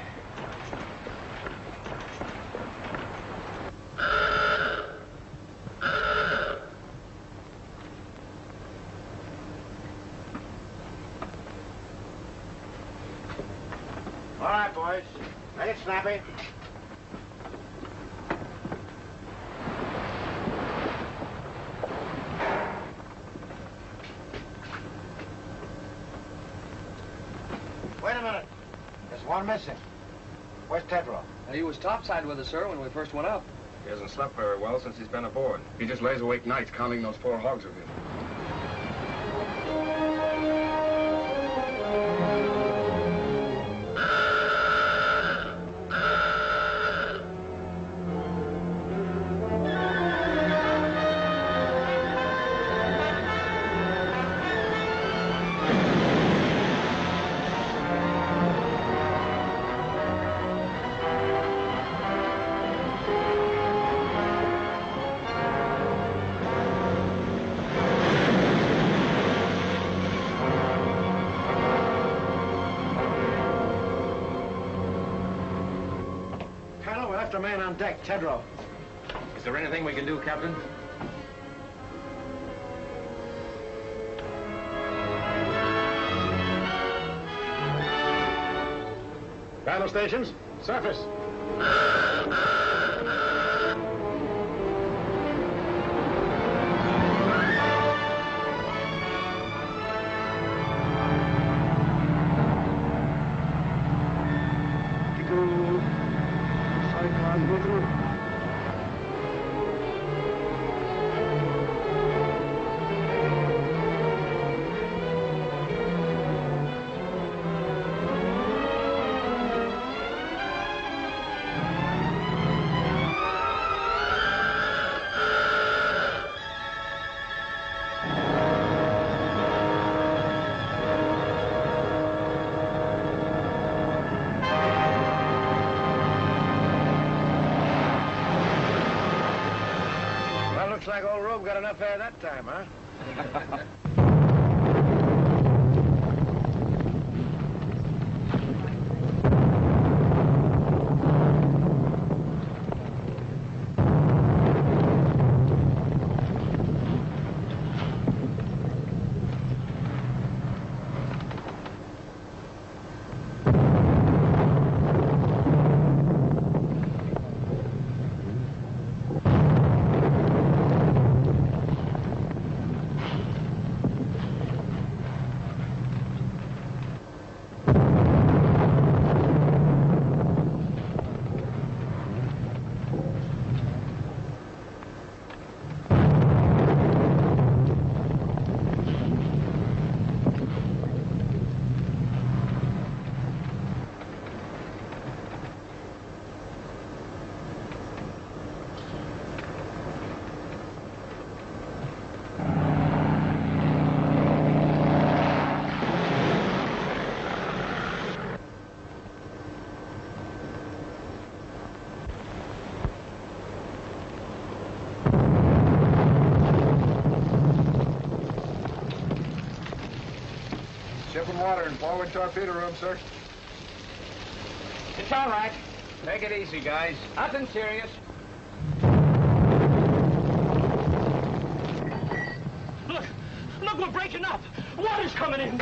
All right, boys. Make it snappy. Wait a minute. There's one missing. Where's Tedrow? He was topside with us, sir, when we first went up. He hasn't slept very well since he's been aboard. He just lays awake nights counting those poor hogs of his. Deck, Tedrow. Is there anything we can do, Captain? Battle stations, surface. Got enough air that time, huh? [laughs] forward torpedo room, sir. It's all right. Take it easy, guys. Nothing serious. Look, look, we're breaking up. Water's coming in.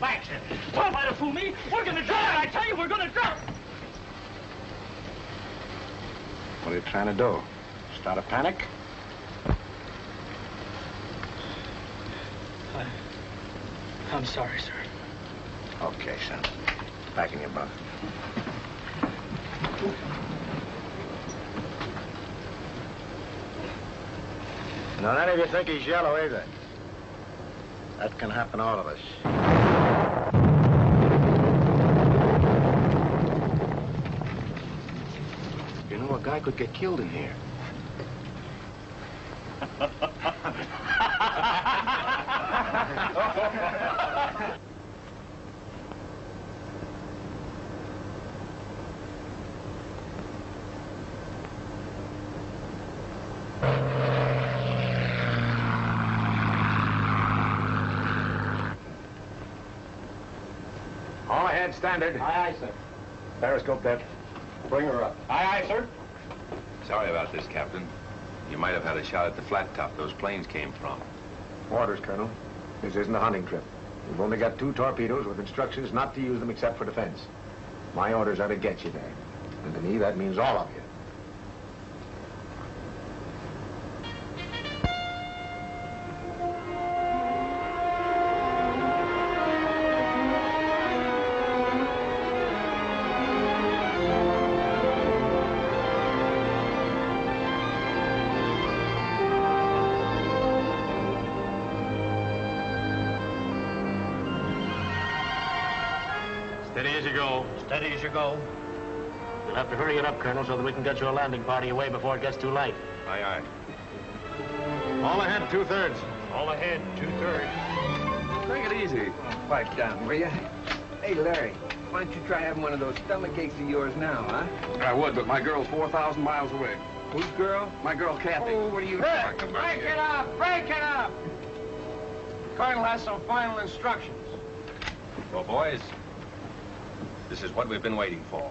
Back, sir. Don't try to fool me. We're gonna drown. I tell you, we're gonna drown. What are you trying to do? Start a panic? I, I'm sorry, sir. Okay, son. Back in your bunk. Now, none of you think he's yellow either. That can happen to all of us. You know, a guy could get killed in here. All ahead, standard. Aye, aye, sir. Periscope that. Bring her up. Aye, aye, sir. Sorry about this, Captain. You might have had a shot at the flat top those planes came from. Orders, Colonel. This isn't a hunting trip. We've only got two torpedoes with instructions not to use them except for defense. My orders are to get you there. And to me, that means all of you. Steady as you go. You'll have to hurry it up, Colonel, so that we can get your landing party away before it gets too late. Aye, aye. All ahead, two-thirds. All ahead, two-thirds. Take it easy. Pipe down, will you? Hey, Larry, why don't you try having one of those stomach aches of yours now, huh? I would, but my girl's 4,000 miles away. Whose girl? My girl, Kathy. Oh, what are you talking about Break here? it up! Break it up! Colonel has some final instructions. Well, boys, this is what we've been waiting for.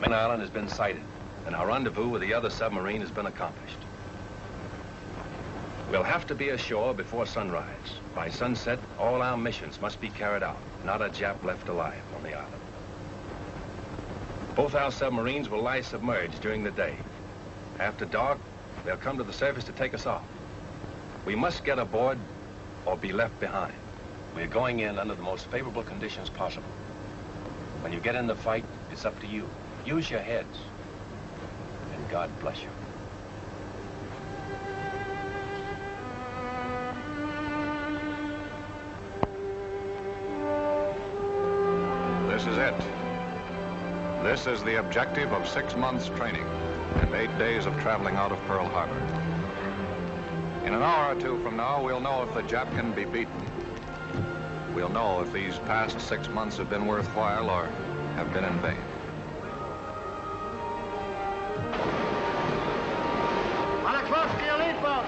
Makin Island has been sighted, and our rendezvous with the other submarine has been accomplished. We'll have to be ashore before sunrise. By sunset, all our missions must be carried out. Not a Jap left alive on the island. Both our submarines will lie submerged during the day. After dark, they'll come to the surface to take us off. We must get aboard or be left behind. We're going in under the most favorable conditions possible. When you get in the fight, it's up to you. Use your heads. And God bless you. This is it. This is the objective of six months training and eight days of traveling out of Pearl Harbor. In an hour or two from now, we'll know if the Jap can be beaten. We'll know if these past six months have been worthwhile or have been in vain. On a close to your lead boat.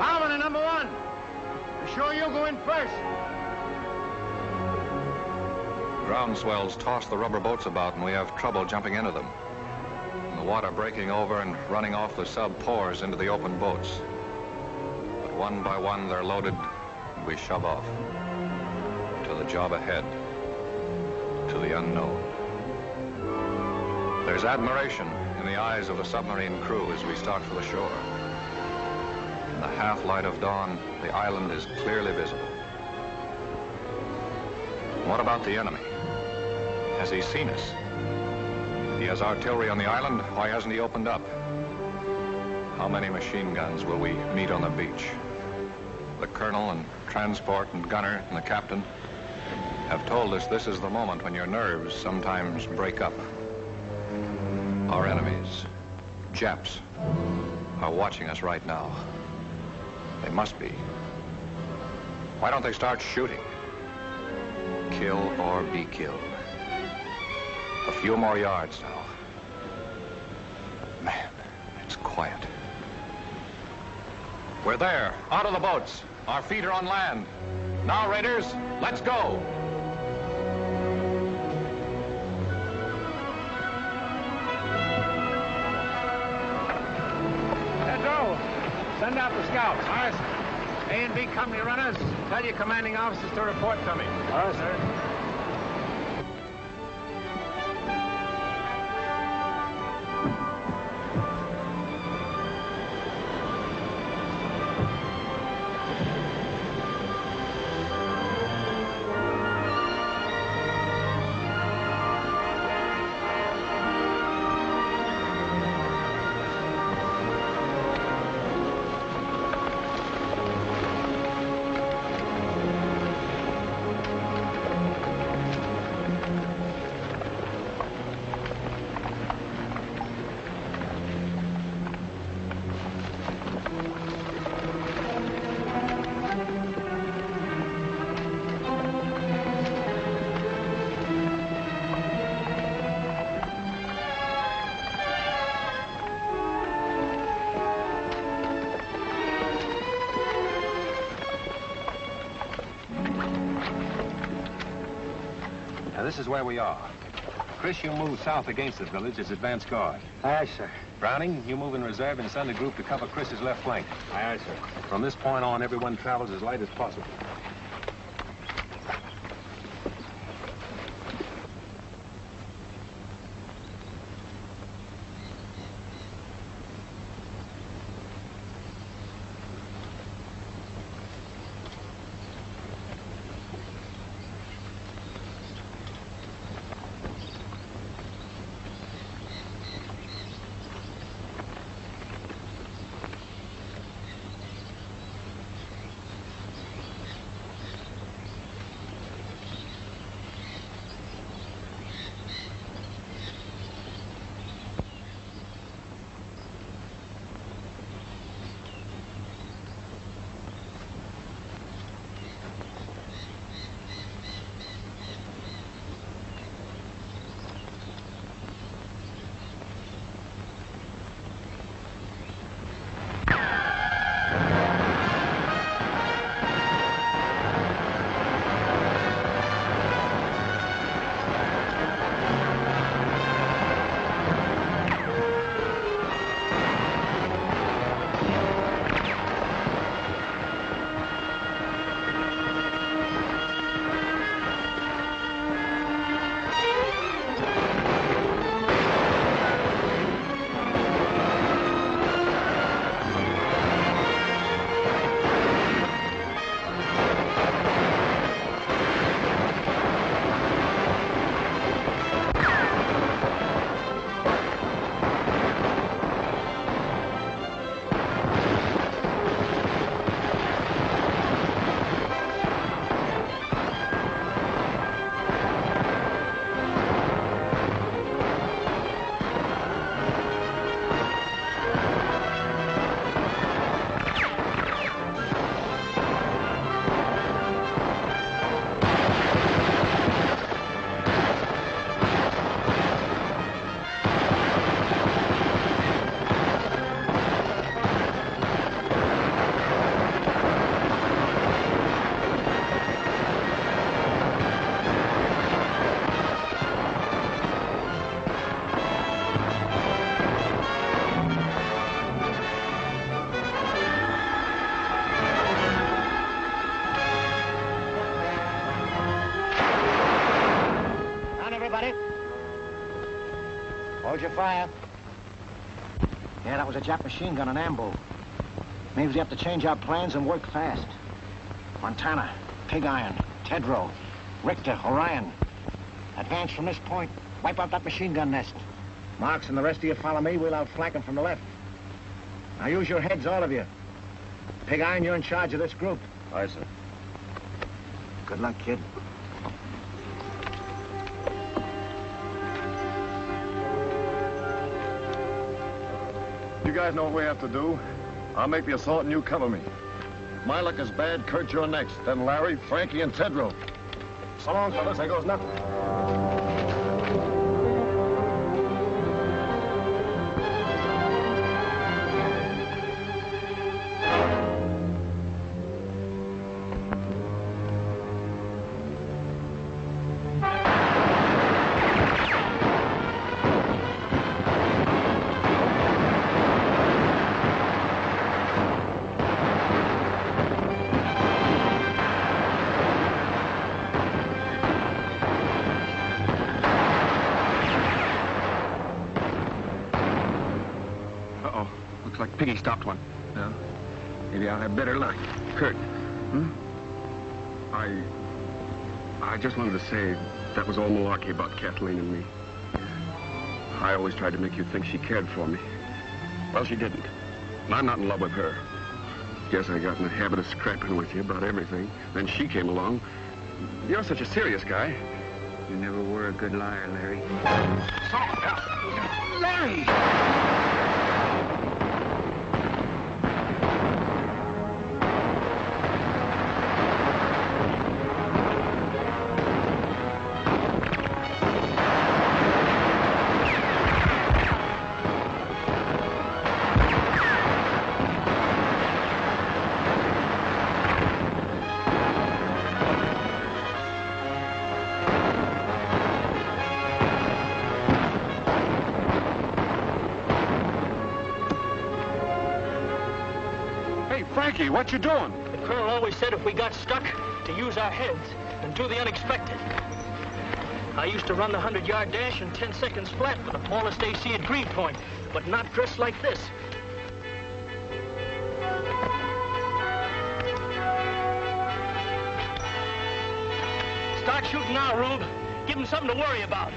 Harmony, number one. Be sure you go in first. Ground swells toss the rubber boats about and we have trouble jumping into them. And the water breaking over and running off the sub pours into the open boats. One by one they're loaded and we shove off. To the job ahead. To the unknown. There's admiration in the eyes of the submarine crew as we start for the shore. In the half light of dawn, the island is clearly visible. What about the enemy? Has he seen us? He has artillery on the island. Why hasn't he opened up? How many machine guns will we meet on the beach? The colonel and transport and gunner and the captain have told us this is the moment when your nerves sometimes break up. Our enemies, Japs, are watching us right now. They must be. Why don't they start shooting? Kill or be killed. A few more yards now. Man, it's quiet. We're there, out of the boats. Our feet are on land. Now, Raiders, let's go. Pedro, send out the scouts. Aye, sir. A and B company runners, tell your commanding officers to report to me. Aye, sir. Is where we are. Chris, you move south against the village as advance guard. Aye, sir. Browning, you move in reserve and send a group to cover Chris's left flank. Aye, aye, sir. From this point on, everyone travels as light as possible. Fire. Yeah, that was a Jap machine gun on ambo. Means we have to change our plans and work fast. Montana, Pig Iron, Tedrow, Richter, Orion. Advance from this point. Wipe out that machine gun nest. Marks and the rest of you follow me. We'll outflank them from the left. Now use your heads, all of you. Pig Iron, you're in charge of this group. Aye, sir. Good luck, kid. Guys know what we have to do. I'll make the assault and you cover me. My luck is bad, Kurt, you're next. Then Larry, Frankie, and Tedrow. So long, fellas. There goes nothing. Kathleen and me. I always tried to make you think she cared for me. Well, she didn't. And I'm not in love with her. Guess I got in the habit of scrapping with you about everything. Then she came along. You're such a serious guy. You never were a good liar, Larry. Uh, Larry! Frankie, what you doing? The colonel always said if we got stuck, to use our heads and do the unexpected. I used to run the 100-yard dash in 10 seconds flat with the Paulus AC at Greenpoint, but not dressed like this. Start shooting now, Rube. Give him something to worry about.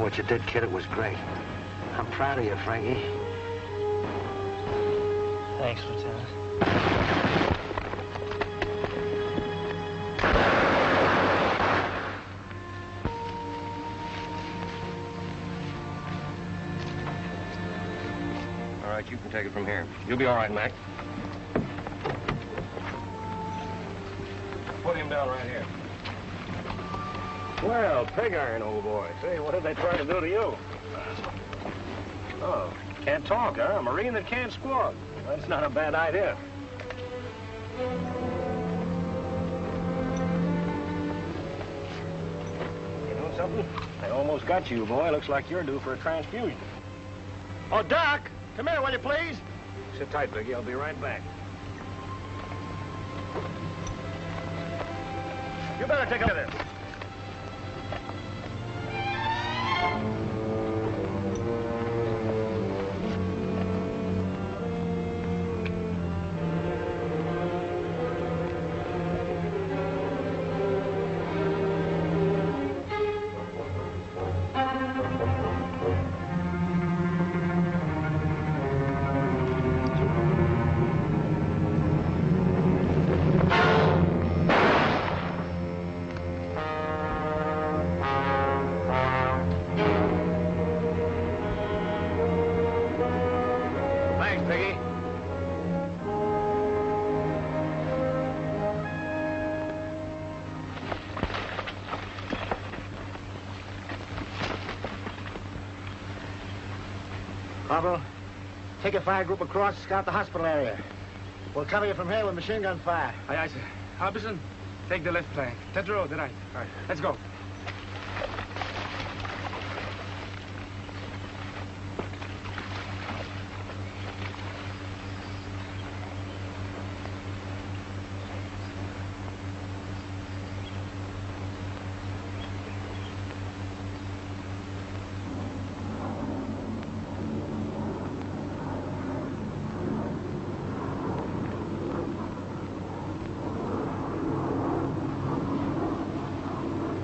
I saw what you did, kid. It was great. I'm proud of you, Frankie. Thanks, Lieutenant. All right, you can take it from here. You'll be all right, Mac. Put him down right here. Well, pig iron, old boy. Say, what did they try to do to you? Oh, can't talk, huh? A Marine that can't squawk. That's not a bad idea. You know something? I almost got you, boy. Looks like you're due for a transfusion. Oh, Doc! Come here, will you please? Sit tight, Biggie. I'll be right back. You better take a look at this. Take a fire group across, scout the hospital area. We'll cover you from here with machine gun fire. Aye, aye, sir. Harbison, take the left flank. Road, the right. All right, let's go.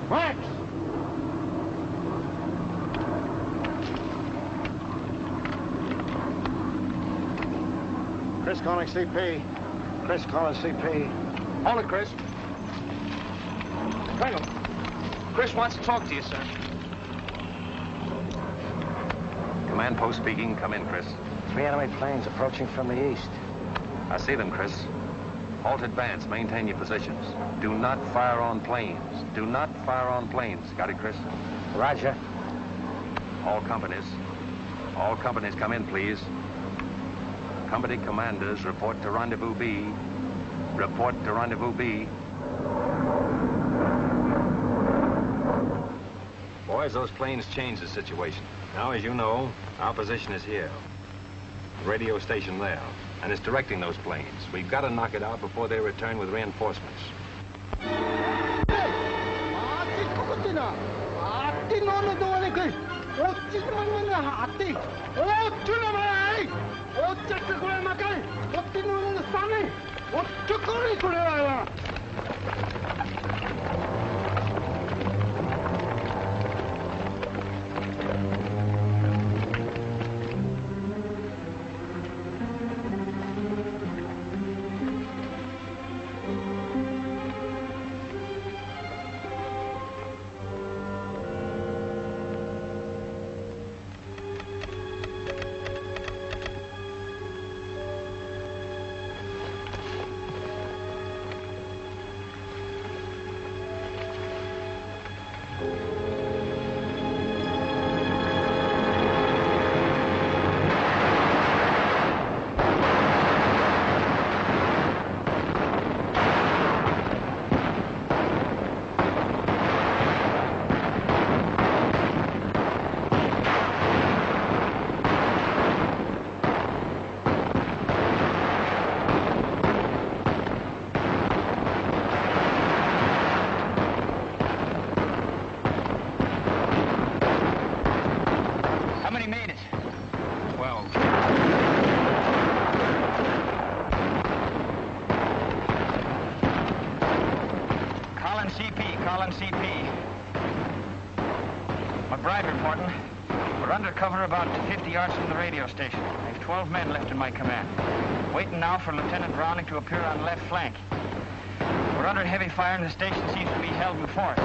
Max! Chris calling CP. Chris calling CP. Hold it, Chris. Colonel, Chris wants to talk to you, sir. Command post speaking. Come in, Chris. Three enemy planes approaching from the east. I see them, Chris. Halt advance. Maintain your positions. Do not fire on planes. Do not fire on planes. Got it, Chris? Roger. All companies. All companies come in, please. Company commanders report to Rendezvous B. Report to Rendezvous B. Boys, those planes changed the situation. Now, as you know, our position is here. Radio station there. And it's directing those planes. We've got to knock it out before they return with reinforcements. おっちゃってんょここれはよ。Station. I have 12 men left in my command. Waiting now for Lieutenant Browning to appear on left flank. We're under heavy fire and the station seems to be held in force.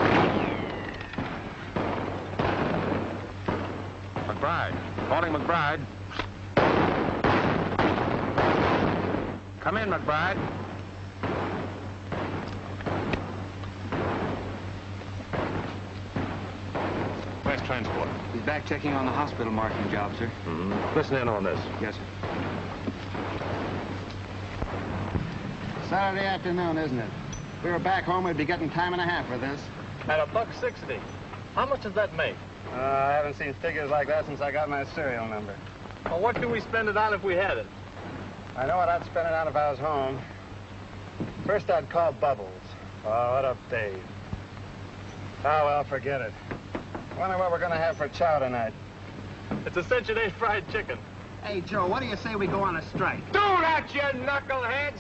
McBride. Calling McBride. Come in, McBride. Where's transport? He's back checking on the hospital marking job, sir. Mm-hmm. Listen in on this. Yes, sir. Saturday afternoon, isn't it? If we were back home, we'd be getting time and a half for this. At a buck sixty. How much does that make? Uh, I haven't seen figures like that since I got my serial number. Well, what can we spend it on if we had it? I know what I'd spend it on if I was home. First, I'd call Bubbles. Oh, what a babe. Oh, well, forget it. I wonder what we're gonna have for chow tonight. It's a Century and eight fried chicken. Hey, Joe, what do you say we go on a strike? Do that, you knuckleheads!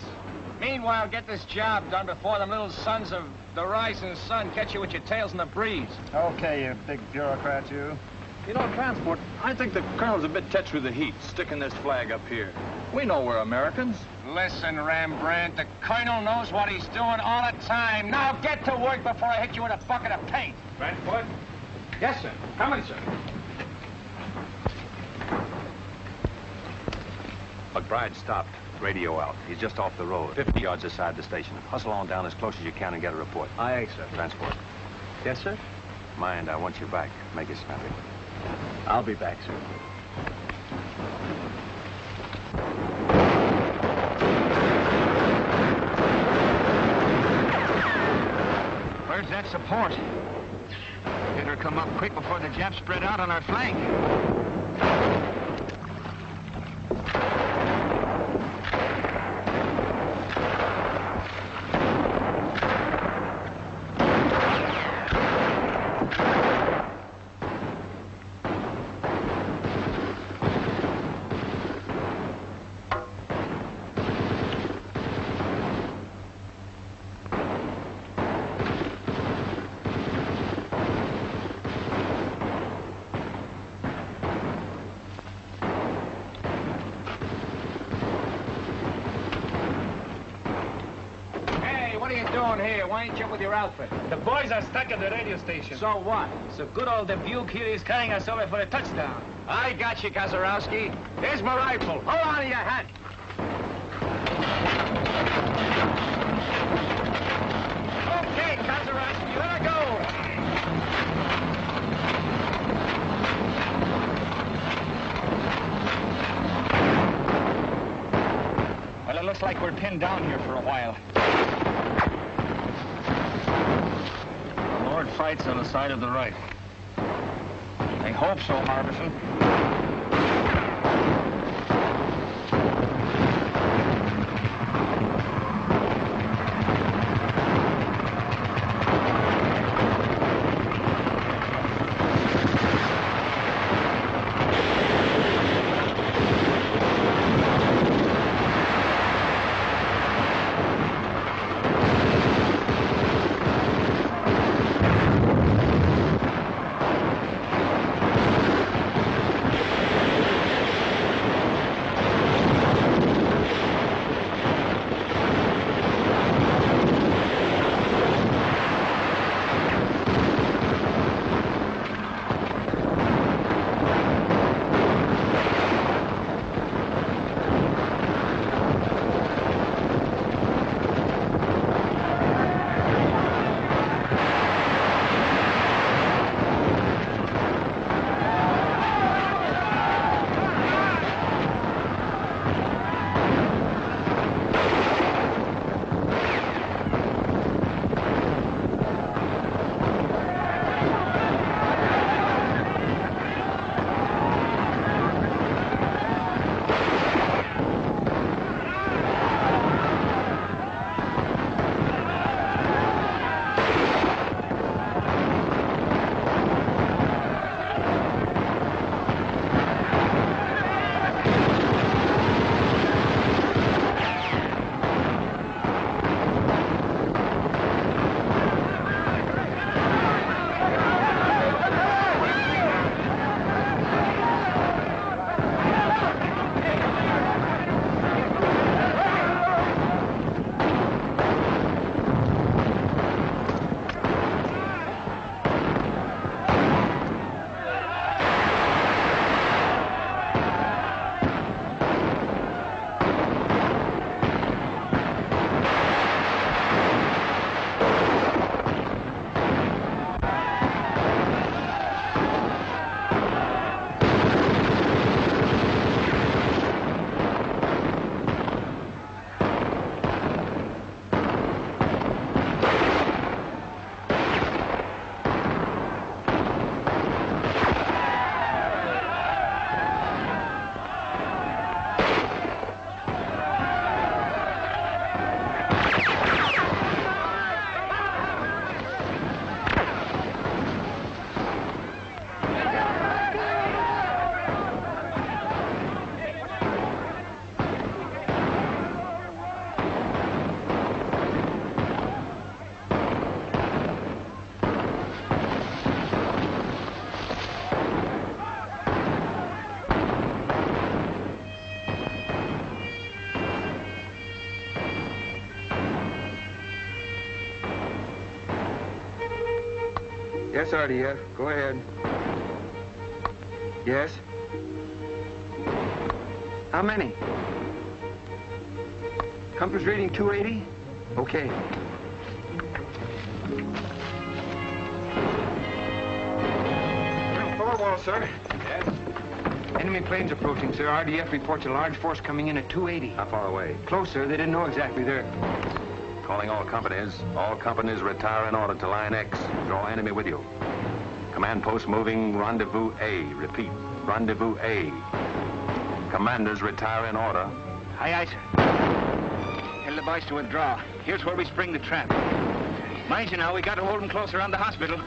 Meanwhile, get this job done before them little sons of the rising sun catch you with your tails in the breeze. Okay, you big bureaucrat, you. You know, transport, I think the colonel's a bit touched with the heat, sticking this flag up here. We know we're Americans. Listen, Rembrandt, the colonel knows what he's doing all the time. Now get to work before I hit you with a bucket of paint. Transport? Yes, sir. Come in, sir. McBride stopped. Radio out. He's just off the road, 50 yards aside the station. Hustle on down as close as you can and get a report. Aye, aye, sir. Transport. Yes, sir? Mind, I want you back. Make it snappy. I'll be back, sir. Where's that support? Better come up quick before the Japs spread out on our flank. Hey, what are you doing here? Why ain't you with your outfit? The boys are stuck at the radio station. So what? So good old Dubuque here is carrying us over for a touchdown. I got you, Kazarowski. Here's my rifle. Hold on to your hat. Okay, Kazarowski, let her go. Well, it looks like we're pinned down here for a while. The Lord fights on the side of the right. I hope so, Harbison. Yes, RDF. Go ahead. Yes? How many? Compass reading 280? Okay. Forward, sir. Yes? Enemy planes approaching, sir. RDF reports a large force coming in at 280. How far away? Close, sir. They didn't know exactly. They're... Calling all companies. All companies retire in order to line X. Draw enemy with you. Command post moving rendezvous A. Repeat, rendezvous A. Commanders retire in order. Aye, aye, sir. Tell the boys to withdraw. Here's where we spring the trap. Mind you now, we got to hold them close around the hospital.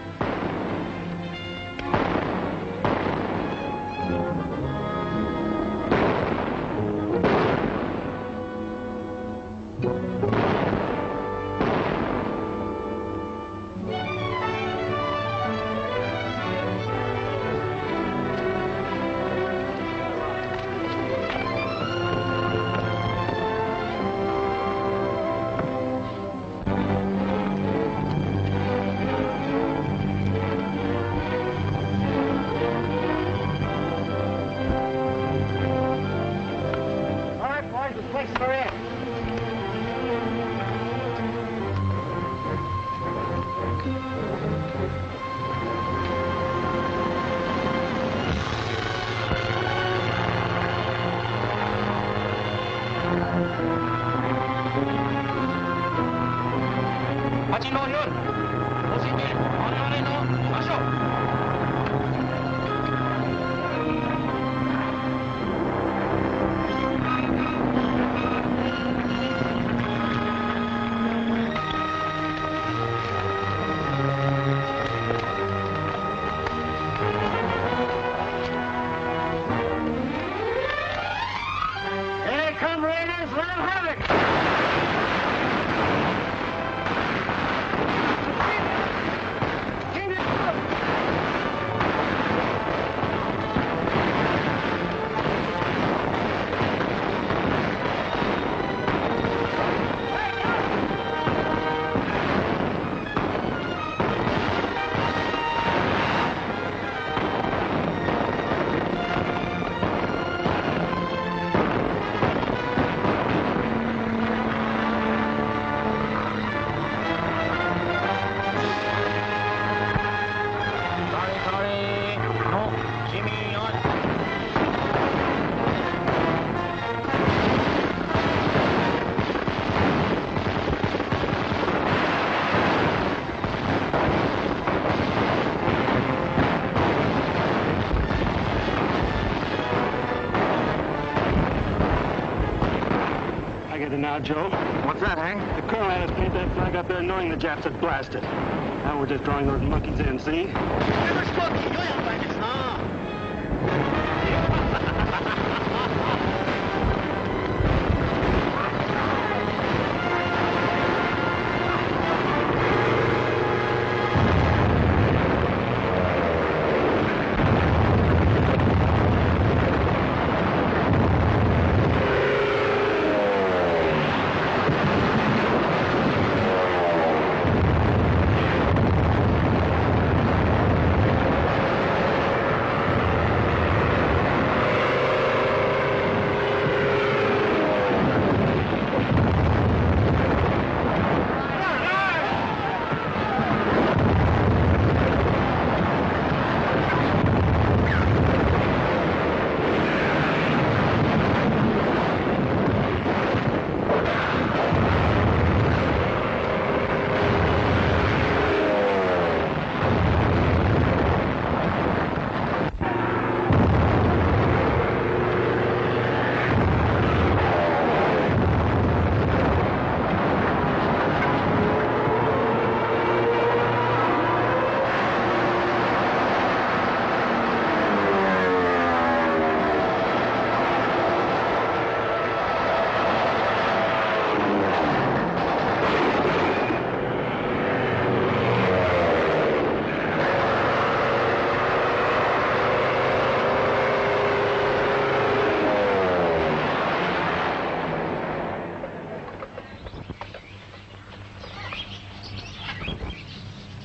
Now, Joe. What's that, Hank? The colonel had us paint that flag up there knowing the Japs had blasted. Now we're just drawing those monkeys in, see?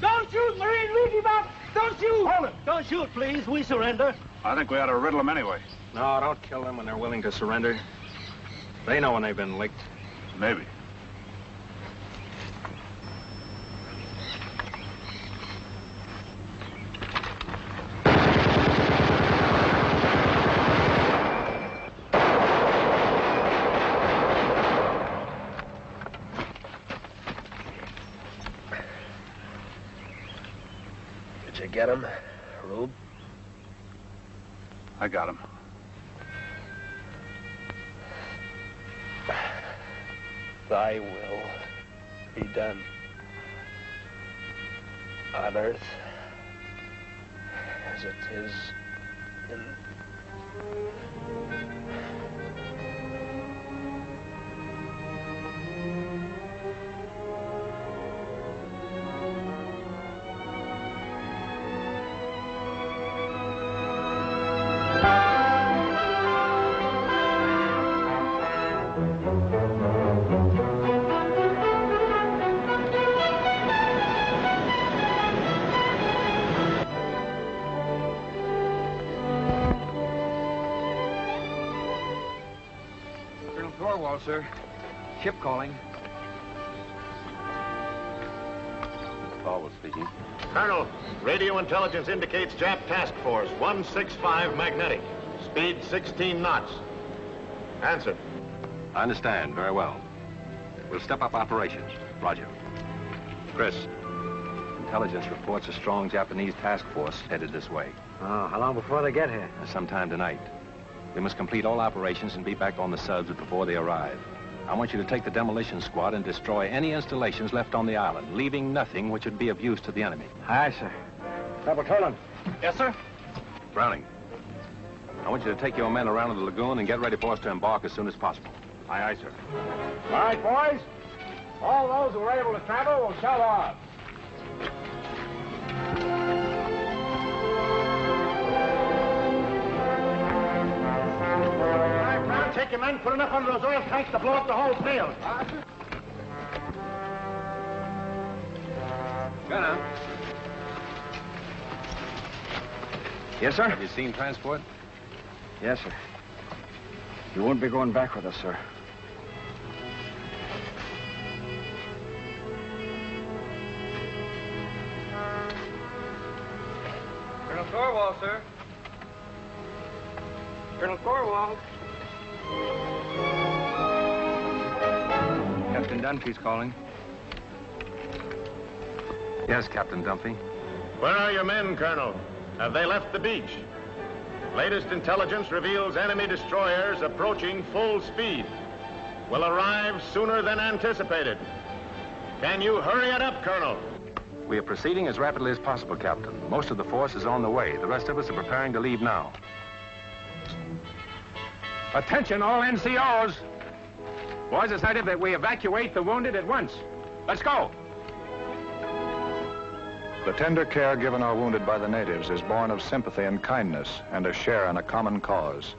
Don't shoot, Marine Levy Bob! Don't shoot! Hold it! Don't shoot, please. We surrender. I think we ought to riddle them anyway. No, don't kill them when they're willing to surrender. They know when they've been licked. Thy will be done on earth as it is in sir. Ship calling. Thorwald speaking. Colonel, radio intelligence indicates Jap Task Force 165 magnetic. Speed 16 knots. Answer. I understand. Very well. We'll step up operations. Roger. Chris, intelligence reports a strong Japanese task force headed this way. Oh, how long before they get here? Sometime tonight. We must complete all operations and be back on the subs before they arrive. I want you to take the demolition squad and destroy any installations left on the island, leaving nothing which would be of use to the enemy. Aye, sir. Corporal Tolan. Yes, sir? Browning, I want you to take your men around to the lagoon and get ready for us to embark as soon as possible. Aye, aye, sir. All right, boys. All those who are able to travel will shove off. Take your men, put enough under those oil tanks to blow up the whole field. Go now. Yes, sir? Have you seen transport? Yes, sir. You won't be going back with us, sir. Colonel Thorwald, sir. Colonel Thorwald. Dunphy's calling. Yes, Captain Dunphy. Where are your men, Colonel? Have they left the beach? Latest intelligence reveals enemy destroyers approaching full speed. Will arrive sooner than anticipated. Can you hurry it up, Colonel? We are proceeding as rapidly as possible, Captain. Most of the force is on the way. The rest of us are preparing to leave now. Attention, all NCOs. Boys, it's decided that we evacuate the wounded at once. Let's go. The tender care given our wounded by the natives is born of sympathy and kindness and a share in a common cause.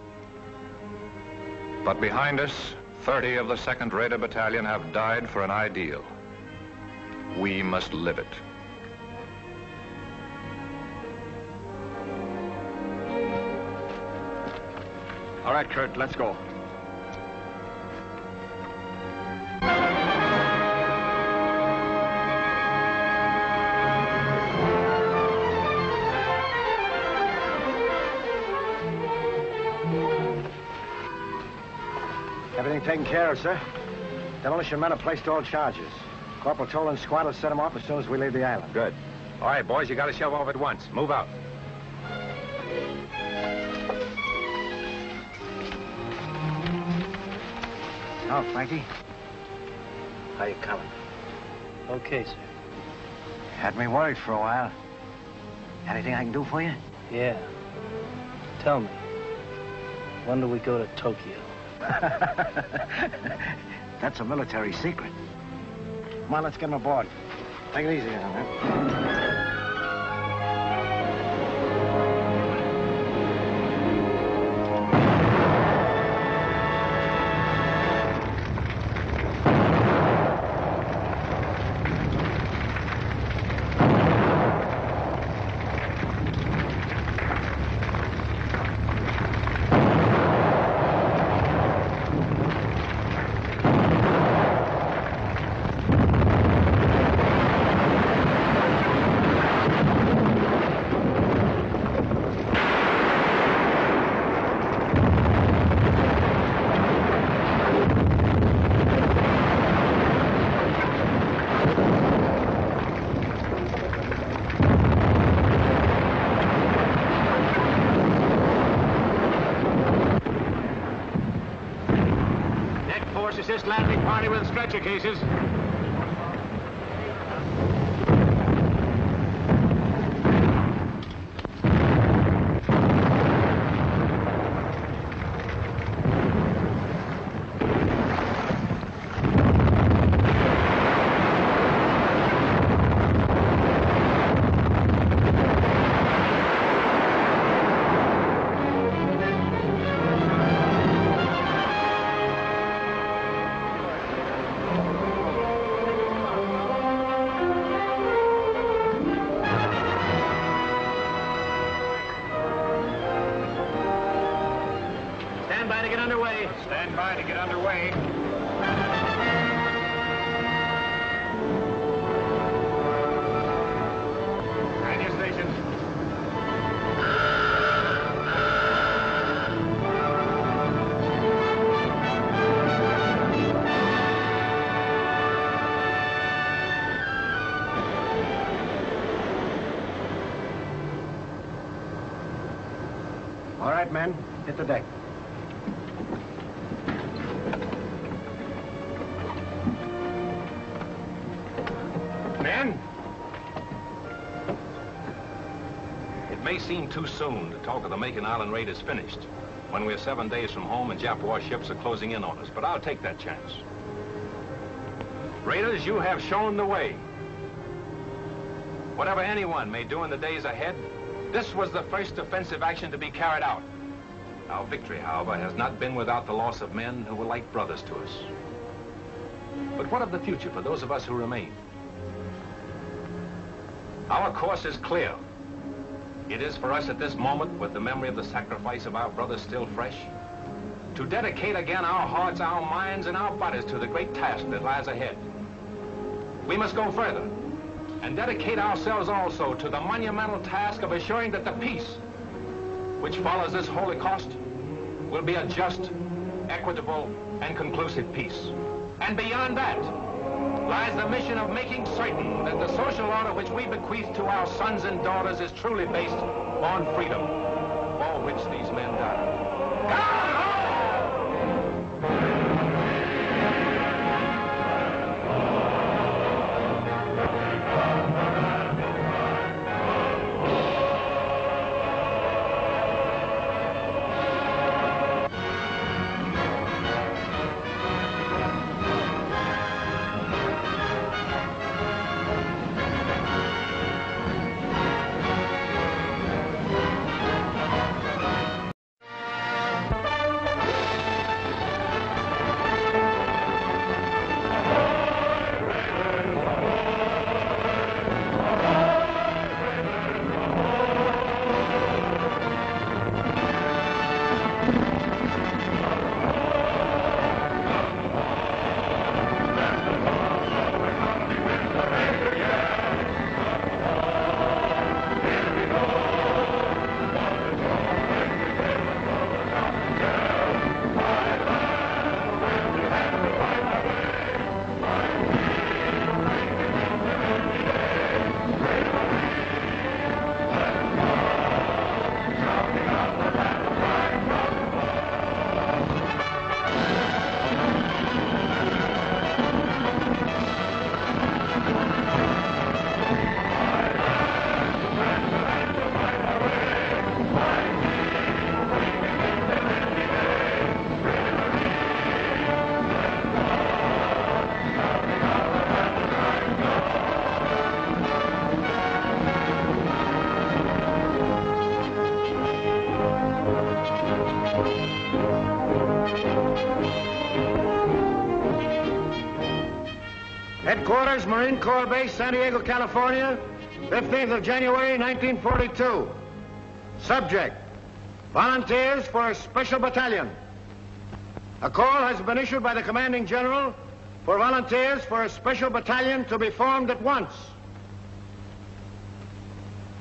But behind us, 30 of the 2nd Raider Battalion have died for an ideal. We must live it. All right, Kurt, let's go. Taken care of, sir. Demolition men have placed all charges. Corporal Tolan's squad will set them off as soon as we leave the island. Good. All right, boys, you got to shove off at once. Move out. Now, Frankie. How you coming? Okay, sir. Had me worried for a while. Anything I can do for you? Yeah. Tell me, when do we go to Tokyo? [laughs] That's a military secret. Come on, let's get him aboard. Take it easy man. Party too soon to talk of the Makin Island raid is finished, when we're seven days from home and Jap warships are closing in on us, but I'll take that chance. Raiders, you have shown the way. Whatever anyone may do in the days ahead, this was the first offensive action to be carried out. Our victory, however, has not been without the loss of men who were like brothers to us. But what of the future for those of us who remain? Our course is clear. It is for us at this moment, with the memory of the sacrifice of our brothers still fresh, to dedicate again our hearts, our minds, and our bodies to the great task that lies ahead. We must go further and dedicate ourselves also to the monumental task of assuring that the peace which follows this holocaust will be a just, equitable, and conclusive peace. And beyond that, lies the mission of making certain that the social order which we bequeath to our sons and daughters is truly based on freedom, for which these men died. Headquarters, Marine Corps Base, San Diego, California, 15th of January, 1942. Subject, volunteers for a special battalion. A call has been issued by the commanding general for volunteers for a special battalion to be formed at once.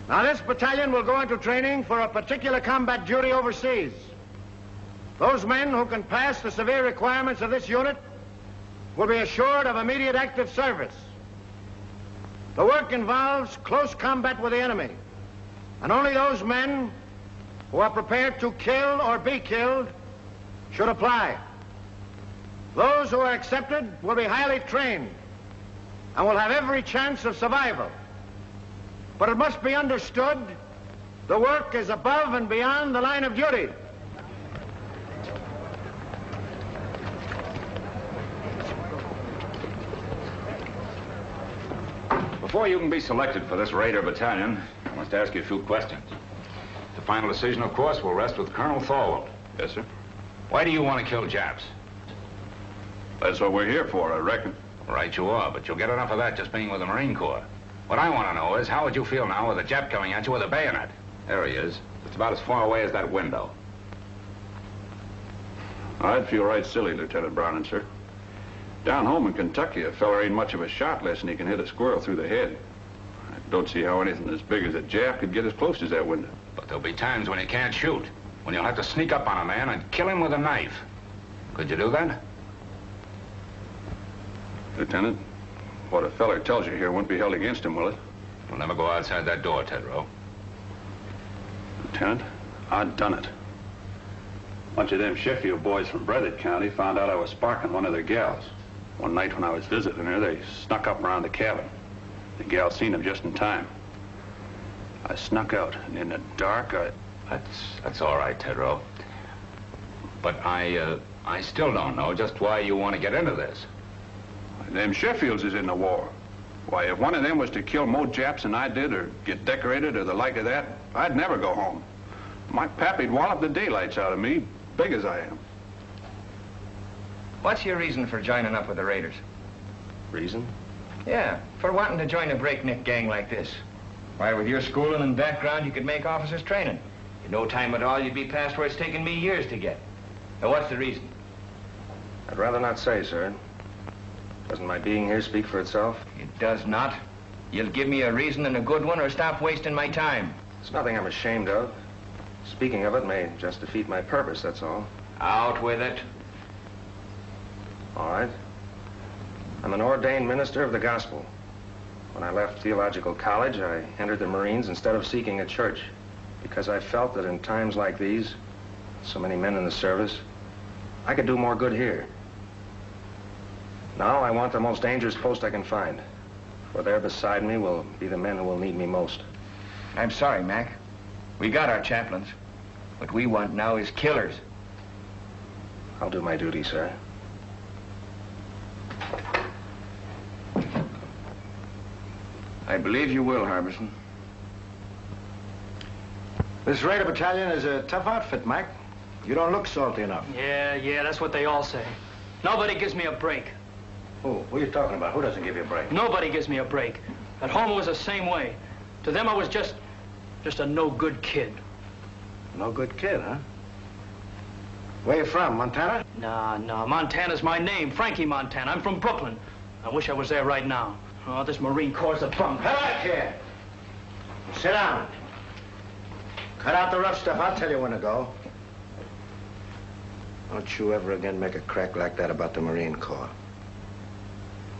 Now, this battalion will go into training for a particular combat duty overseas. Those men who can pass the severe requirements of this unit will be assured of immediate active service. The work involves close combat with the enemy, and only those men who are prepared to kill or be killed should apply. Those who are accepted will be highly trained and will have every chance of survival. But it must be understood the work is above and beyond the line of duty. Before you can be selected for this Raider battalion, I must ask you a few questions. The final decision, of course, will rest with Colonel Thorwald. Yes, sir. Why do you want to kill Japs? That's what we're here for, I reckon. Right you are, but you'll get enough of that just being with the Marine Corps. What I want to know is, how would you feel now with a Jap coming at you with a bayonet? There he is. It's about as far away as that window. I'd feel right silly, Lieutenant Browning, sir. Down home in Kentucky, a feller ain't much of a shot less than he can hit a squirrel through the head. I don't see how anything as big as a Jap could get as close as that window. But there'll be times when he can't shoot. When you'll have to sneak up on a man and kill him with a knife. Could you do that? Lieutenant, what a feller tells you here won't be held against him, will it? You'll never go outside that door, Tedrow. Lieutenant, I'd done it. A bunch of them Sheffield boys from Breathitt County found out I was sparking one of their gals. One night when I was visiting her, they snuck up around the cabin. The gal seen them just in time. I snuck out, and in the dark, I... That's, that's all right, Tedrow. But I, uh, I still don't know just why you want to get into this. Them Sheffields is in the war. Why, if one of them was to kill more Japs than I did, or get decorated, or the like of that, I'd never go home. My pappy'd wallop the daylights out of me, big as I am. What's your reason for joining up with the Raiders? Reason? Yeah, for wanting to join a breakneck gang like this. Why, with your schooling and background, you could make officers training. In no time at all, you'd be past where it's taken me years to get. Now, what's the reason? I'd rather not say, sir. Doesn't my being here speak for itself? It does not. You'll give me a reason and a good one, or stop wasting my time. It's nothing I'm ashamed of. Speaking of it may just defeat my purpose, that's all. Out with it. All right. I'm an ordained minister of the gospel. When I left theological college, I entered the Marines instead of seeking a church because I felt that in times like these, so many men in the service, I could do more good here. Now I want the most dangerous post I can find. For there beside me will be the men who will need me most. I'm sorry, Mac. We got our chaplains. What we want now is killers. I'll do my duty, sir. I believe you will, Harbison. This Raider Battalion is a tough outfit, Mike. You don't look salty enough. Yeah, yeah, that's what they all say. Nobody gives me a break. Who? Who are you talking about? Who doesn't give you a break? Nobody gives me a break. At home, it was the same way. To them, I was just, just a no-good kid. No good kid, huh? Where you from, Montana? Nah, nah, Montana's my name, Frankie Montana. I'm from Brooklyn. I wish I was there right now. Oh, this Marine Corps' is a bum. Come back here. Sit down. Cut out the rough stuff. I'll tell you when to go. Don't you ever again make a crack like that about the Marine Corps.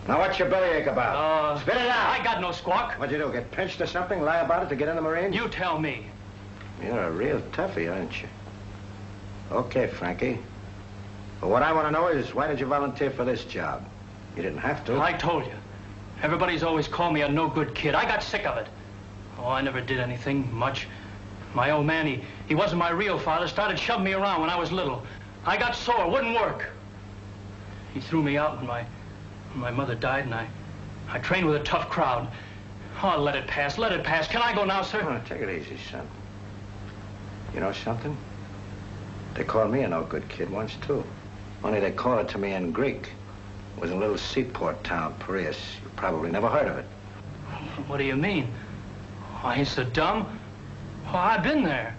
Now, what's your bellyache about? Uh, Spit it out. I got no squawk. What'd you do, get pinched or something? Lie about it to get in the Marines? You tell me. You're a real toughie, aren't you? Okay, Frankie. But what I want to know is, why did you volunteer for this job? You didn't have to. I told you. Everybody's always called me a no-good kid. I got sick of it. Oh, I never did anything much. My old man, he, he wasn't my real father, started shoving me around when I was little. I got sore, wouldn't work. He threw me out when my, when my mother died, and I, I trained with a tough crowd. Oh, let it pass, let it pass. Can I go now, sir? Oh, take it easy, son. You know something? They called me a no-good kid once, too. Only they called it to me in Greek. It was a little seaport town, Piraeus. You probably never heard of it. [laughs] What do you mean? I ain't so dumb. Oh, I've been there.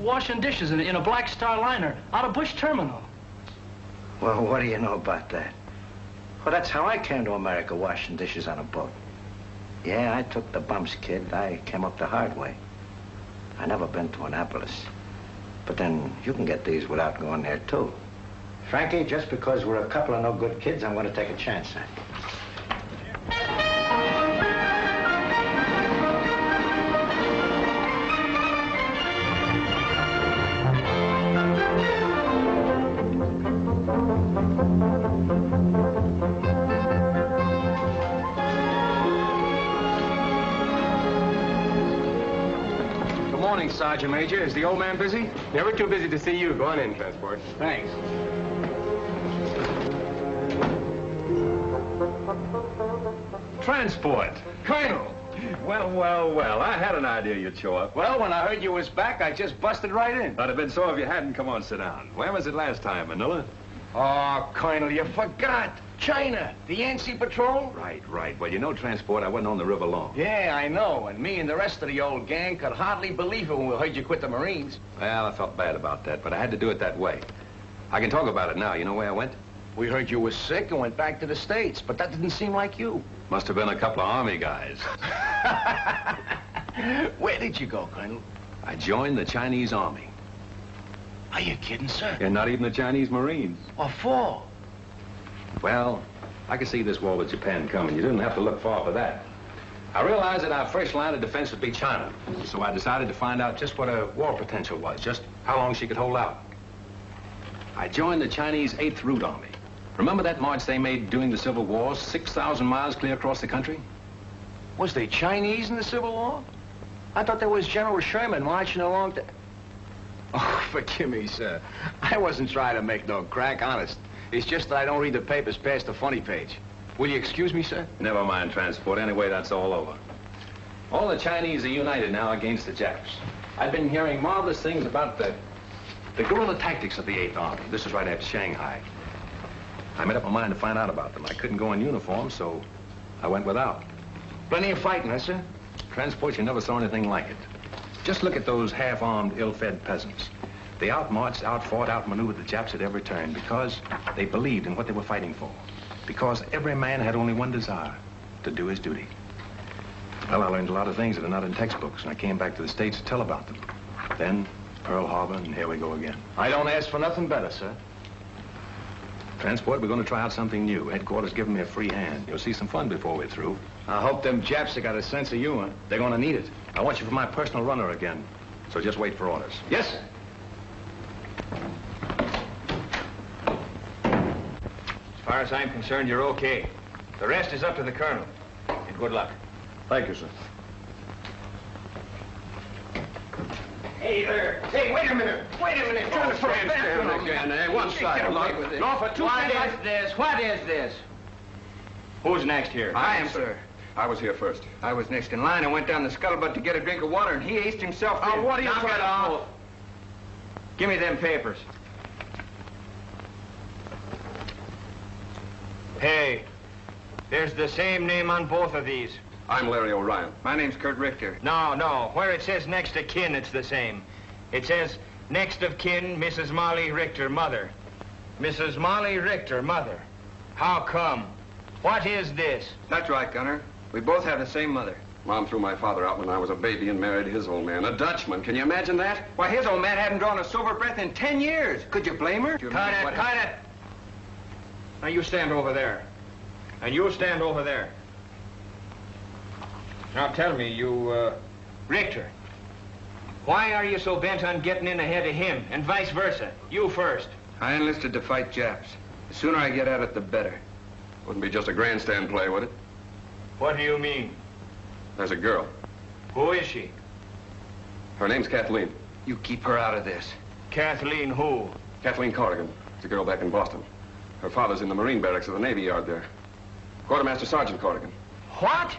Washing dishes in, in a Black Star liner out of Bush Terminal. Well, [laughs] what do you know about that? Well, that's how I came to America, washing dishes on a boat. Yeah, I took the bumps, kid. I came up the hard way. I never been to Annapolis. But then you can get these without going there, too. Frankie, just because we're a couple of no-good kids, I'm going to take a chance Sergeant Major. Is the old man busy? Never too busy to see you. Go on in, Transport. Thanks. Transport. Colonel! Well, well, well. I had an idea you'd show up. Well, when I heard you was back, I just busted right in. I'd have been so if you hadn't. Come on, sit down. When was it last time, Manila? Oh, Colonel, you forgot. China, the Yangtze Patrol. Right, right. Well, you know, Transport, I wasn't on the river long. Yeah, I know. And me and the rest of the old gang could hardly believe it when we heard you quit the Marines. Well, I felt bad about that, but I had to do it that way. I can talk about it now. You know where I went? We heard you were sick and went back to the States, but that didn't seem like you. Must have been a couple of Army guys. [laughs] Where did you go, Colonel? I joined the Chinese Army. Are you kidding, sir? And not even the Chinese Marines. What for? Well, I could see this war with Japan coming. You didn't have to look far for that. I realized that our first line of defense would be China. So I decided to find out just what her war potential was, just how long she could hold out. I joined the Chinese 8th Route Army. Remember that march they made during the Civil War, 6,000 miles clear across the country? Was they Chinese in the Civil War? I thought there was General Sherman marching along to... [laughs] Oh, forgive me, sir. I wasn't trying to make no crack, honest. It's just that I don't read the papers past the funny page. Will you excuse me, sir? Never mind, Transport. Anyway, that's all over. All the Chinese are united now against the Japs. I've been hearing marvelous things about the, the guerrilla tactics of the 8th Army. This is right after Shanghai. I made up my mind to find out about them. I couldn't go in uniform, so I went without. Plenty of fighting, huh, sir? Transport, you never saw anything like it. Just look at those half-armed, ill-fed peasants. They outmarched, outfought, outmaneuvered the Japs at every turn because they believed in what they were fighting for. Because every man had only one desire, to do his duty. Well, I learned a lot of things that are not in textbooks, and I came back to the States to tell about them. Then, Pearl Harbor, and here we go again. I don't ask for nothing better, sir. Transport, we're going to try out something new. Headquarters giving me a free hand. You'll see some fun before we're through. I hope them Japs have got a sense of humor. They're going to need it. I want you for my personal runner again. So just wait for orders. Yes, sir. As far as I'm concerned, you're okay. The rest is up to the colonel. And good luck. Thank you, sir. Hey there. Hey, wait a minute. Wait a minute. Turn the foot stand still again, eh? One side, What look. No, for two What minutes. is this? What is this? Who's next here? I am, sir. I was here first. I was next in line. I went down the scuttlebutt to get a drink of water, and he aced himself Oh, in. what are you Knock trying it to off. pull? Give me them papers. Hey, there's the same name on both of these. I'm Larry O'Ryan. My name's Kurt Richter. No, no. Where it says next of kin, it's the same. It says next of kin, Mrs. Molly Richter, mother. Mrs. Molly Richter, mother. How come? What is this? That's right, Gunner. We both have the same mother. Mom threw my father out when I was a baby and married his old man, a Dutchman. Can you imagine that? Why, his old man hadn't drawn a sober breath in ten years. Could you blame her? Cut it, cut it. Now you stand over there. And you stand over there. Now tell me, you, uh, Richter, why are you so bent on getting in ahead of him, and vice versa? You first. I enlisted to fight Japs. The sooner I get at it, the better. Wouldn't be just a grandstand play, would it? What do you mean? There's a girl. Who is she? Her name's Kathleen. You keep her out of this. Kathleen who? Kathleen Corrigan. It's a girl back in Boston. Her father's in the Marine barracks of the Navy Yard there. Quartermaster Sergeant Corrigan. What?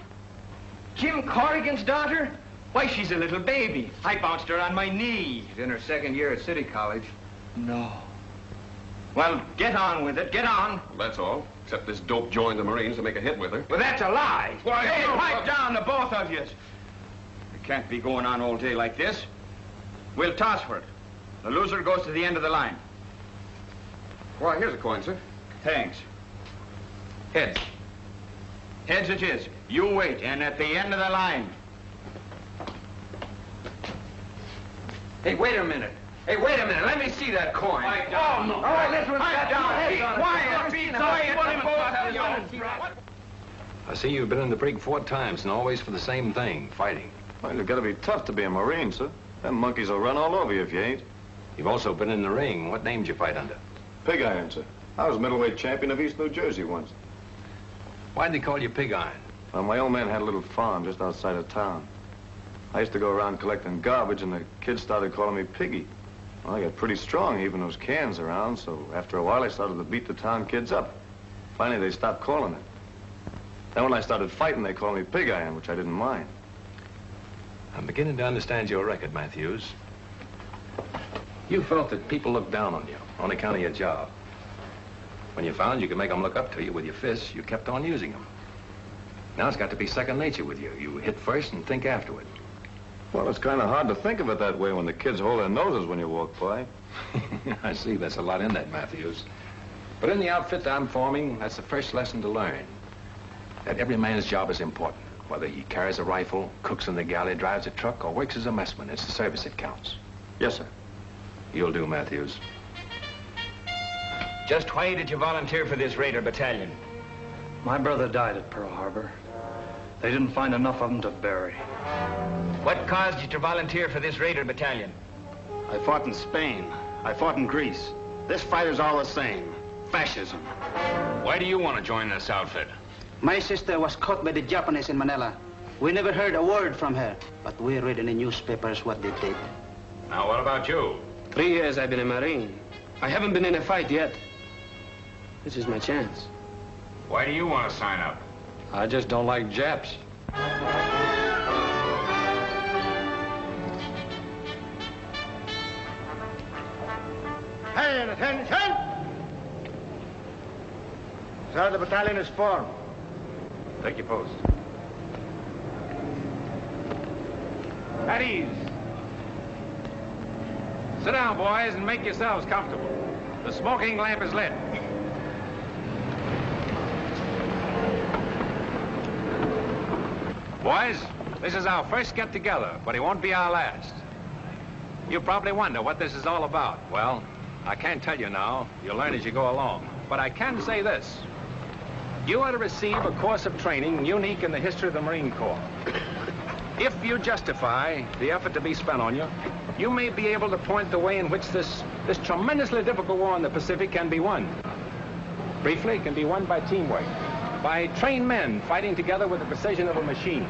Jim Corrigan's daughter? Why, she's a little baby. I bounced her on my knee. She's in her second year at City College. No. Well, get on with it. Get on. That's all. Except this dope joined the Marines to make a hit with her. Well, that's a lie. Why, hey, no, pipe uh, down, the both of you. It can't be going on all day like this. We'll toss for it. The loser goes to the end of the line. Why, here's a coin, sir. Thanks. Heads. Heads it is. You wait, and at the end of the line. Hey, wait a minute. Hey, wait a minute. Let me see that coin. Oh, no. All right, this one's got down. Hey, quiet. Be quiet. the both you. I see you've been in the brig four times, and always for the same thing, fighting. Well, you gotta be tough to be a Marine, sir. Them monkeys will run all over you if you ain't. You've also been in the ring. What name did you fight under? Pig iron, sir. I was middleweight champion of East New Jersey once. Why'd they call you Pig Iron? Well, my old man had a little farm just outside of town. I used to go around collecting garbage, and the kids started calling me Piggy. Well, I got pretty strong, even those cans around, so after a while I started to beat the town kids up. Finally, they stopped calling it. Then when I started fighting, they called me Pig Iron, which I didn't mind. I'm beginning to understand your record, Matthews. You felt that people looked down on you on account of your job. When you found you could make them look up to you with your fists, you kept on using them. Now it's got to be second nature with you. You hit first and think afterward. Well, it's kind of hard to think of it that way when the kids hold their noses when you walk by. [laughs] I see. That's a lot in that, Matthews. But in the outfit that I'm forming, that's the first lesson to learn. That every man's job is important. Whether he carries a rifle, cooks in the galley, drives a truck, or works as a messman, it's the service that counts. Yes, sir. You'll do, Matthews. Just why did you volunteer for this Raider battalion? My brother died at Pearl Harbor. They didn't find enough of them to bury. What caused you to volunteer for this Raider battalion? I fought in Spain. I fought in Greece. This fight is all the same. Fascism. Why do you want to join this outfit? My sister was caught by the Japanese in Manila. We never heard a word from her, but we read in the newspapers what they did. Now, what about you? Three years I've been a Marine. I haven't been in a fight yet. This is my chance. Why do you want to sign up? I just don't like Japs. Hey, attention! Sir, the battalion is formed. Take your post. At ease. Sit down, boys, and make yourselves comfortable. The smoking lamp is lit. Boys, this is our first get-together, but it won't be our last. You probably wonder what this is all about. Well, I can't tell you now. You'll learn as you go along. But I can say this. You are to receive a course of training unique in the history of the Marine Corps. [coughs] If you justify the effort to be spent on you, you may be able to point the way in which this, this tremendously difficult war in the Pacific can be won. Briefly, it can be won by teamwork, by trained men fighting together with the precision of a machine.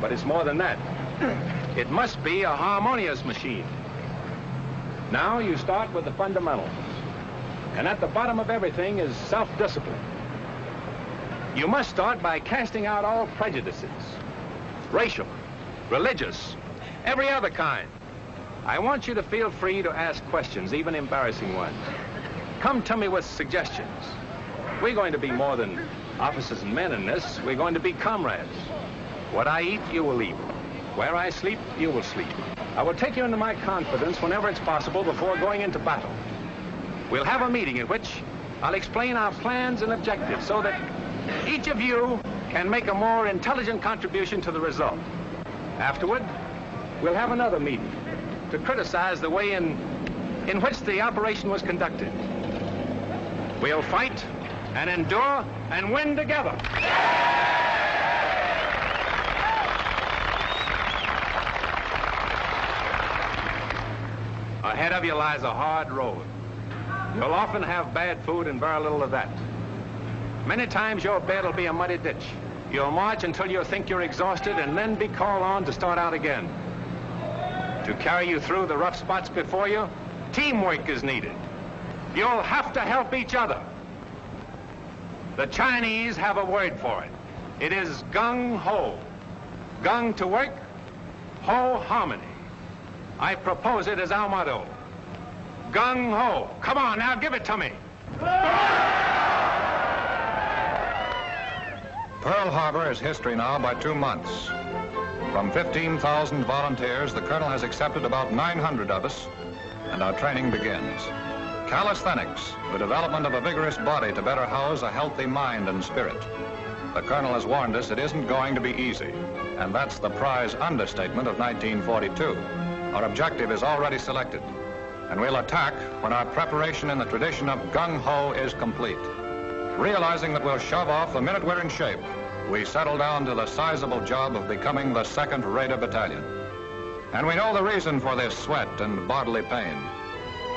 But it's more than that. It must be a harmonious machine. Now you start with the fundamentals. And at the bottom of everything is self-discipline. You must start by casting out all prejudices. Racial, religious, every other kind. I want you to feel free to ask questions, even embarrassing ones. Come to me with suggestions. We're going to be more than officers and men in this. We're going to be comrades. What I eat, you will eat. Where I sleep, you will sleep. I will take you into my confidence whenever it's possible before going into battle. We'll have a meeting in which I'll explain our plans and objectives so that each of you can make a more intelligent contribution to the result. Afterward, we'll have another meeting to criticize the way in, in which the operation was conducted. We'll fight and endure and win together. Ahead of you lies a hard road. You'll often have bad food and very little of that. Many times your bed will be a muddy ditch. You'll march until you think you're exhausted and then be called on to start out again. To carry you through the rough spots before you, teamwork is needed. You'll have to help each other. The Chinese have a word for it. It is gung-ho. Gung to work, ho harmony. I propose it as our motto. Gung-ho. Come on, now give it to me. Pearl Harbor is history now by two months. From 15,000 volunteers, the Colonel has accepted about 900 of us, and our training begins. Calisthenics, the development of a vigorous body to better house a healthy mind and spirit. The Colonel has warned us it isn't going to be easy, and that's the prize understatement of 1942. Our objective is already selected, and we'll attack when our preparation in the tradition of gung-ho is complete. Realizing that we'll shove off the minute we're in shape, we settle down to the sizable job of becoming the 2nd Raider Battalion. And we know the reason for this sweat and bodily pain.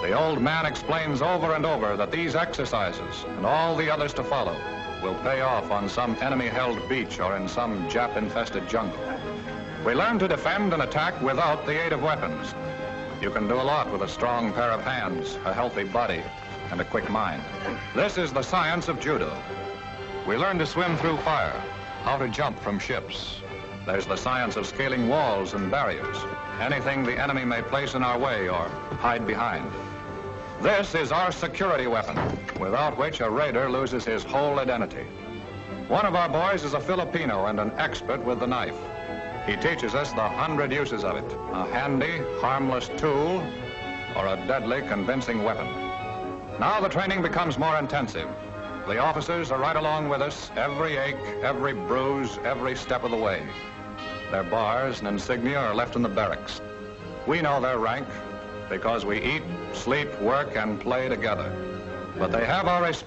The old man explains over and over that these exercises, and all the others to follow, will pay off on some enemy-held beach or in some Jap-infested jungle. We learn to defend and attack without the aid of weapons. You can do a lot with a strong pair of hands, a healthy body, and a quick mind. This is the science of judo. We learn to swim through fire, how to jump from ships. There's the science of scaling walls and barriers, anything the enemy may place in our way or hide behind. This is our security weapon, without which a raider loses his whole identity. One of our boys is a Filipino and an expert with the knife. He teaches us the hundred uses of it, a handy, harmless tool, or a deadly, convincing weapon. Now the training becomes more intensive. The officers are right along with us, every ache, every bruise, every step of the way. Their bars and insignia are left in the barracks. We know their rank because we eat, sleep, work, and play together. But they have our respect.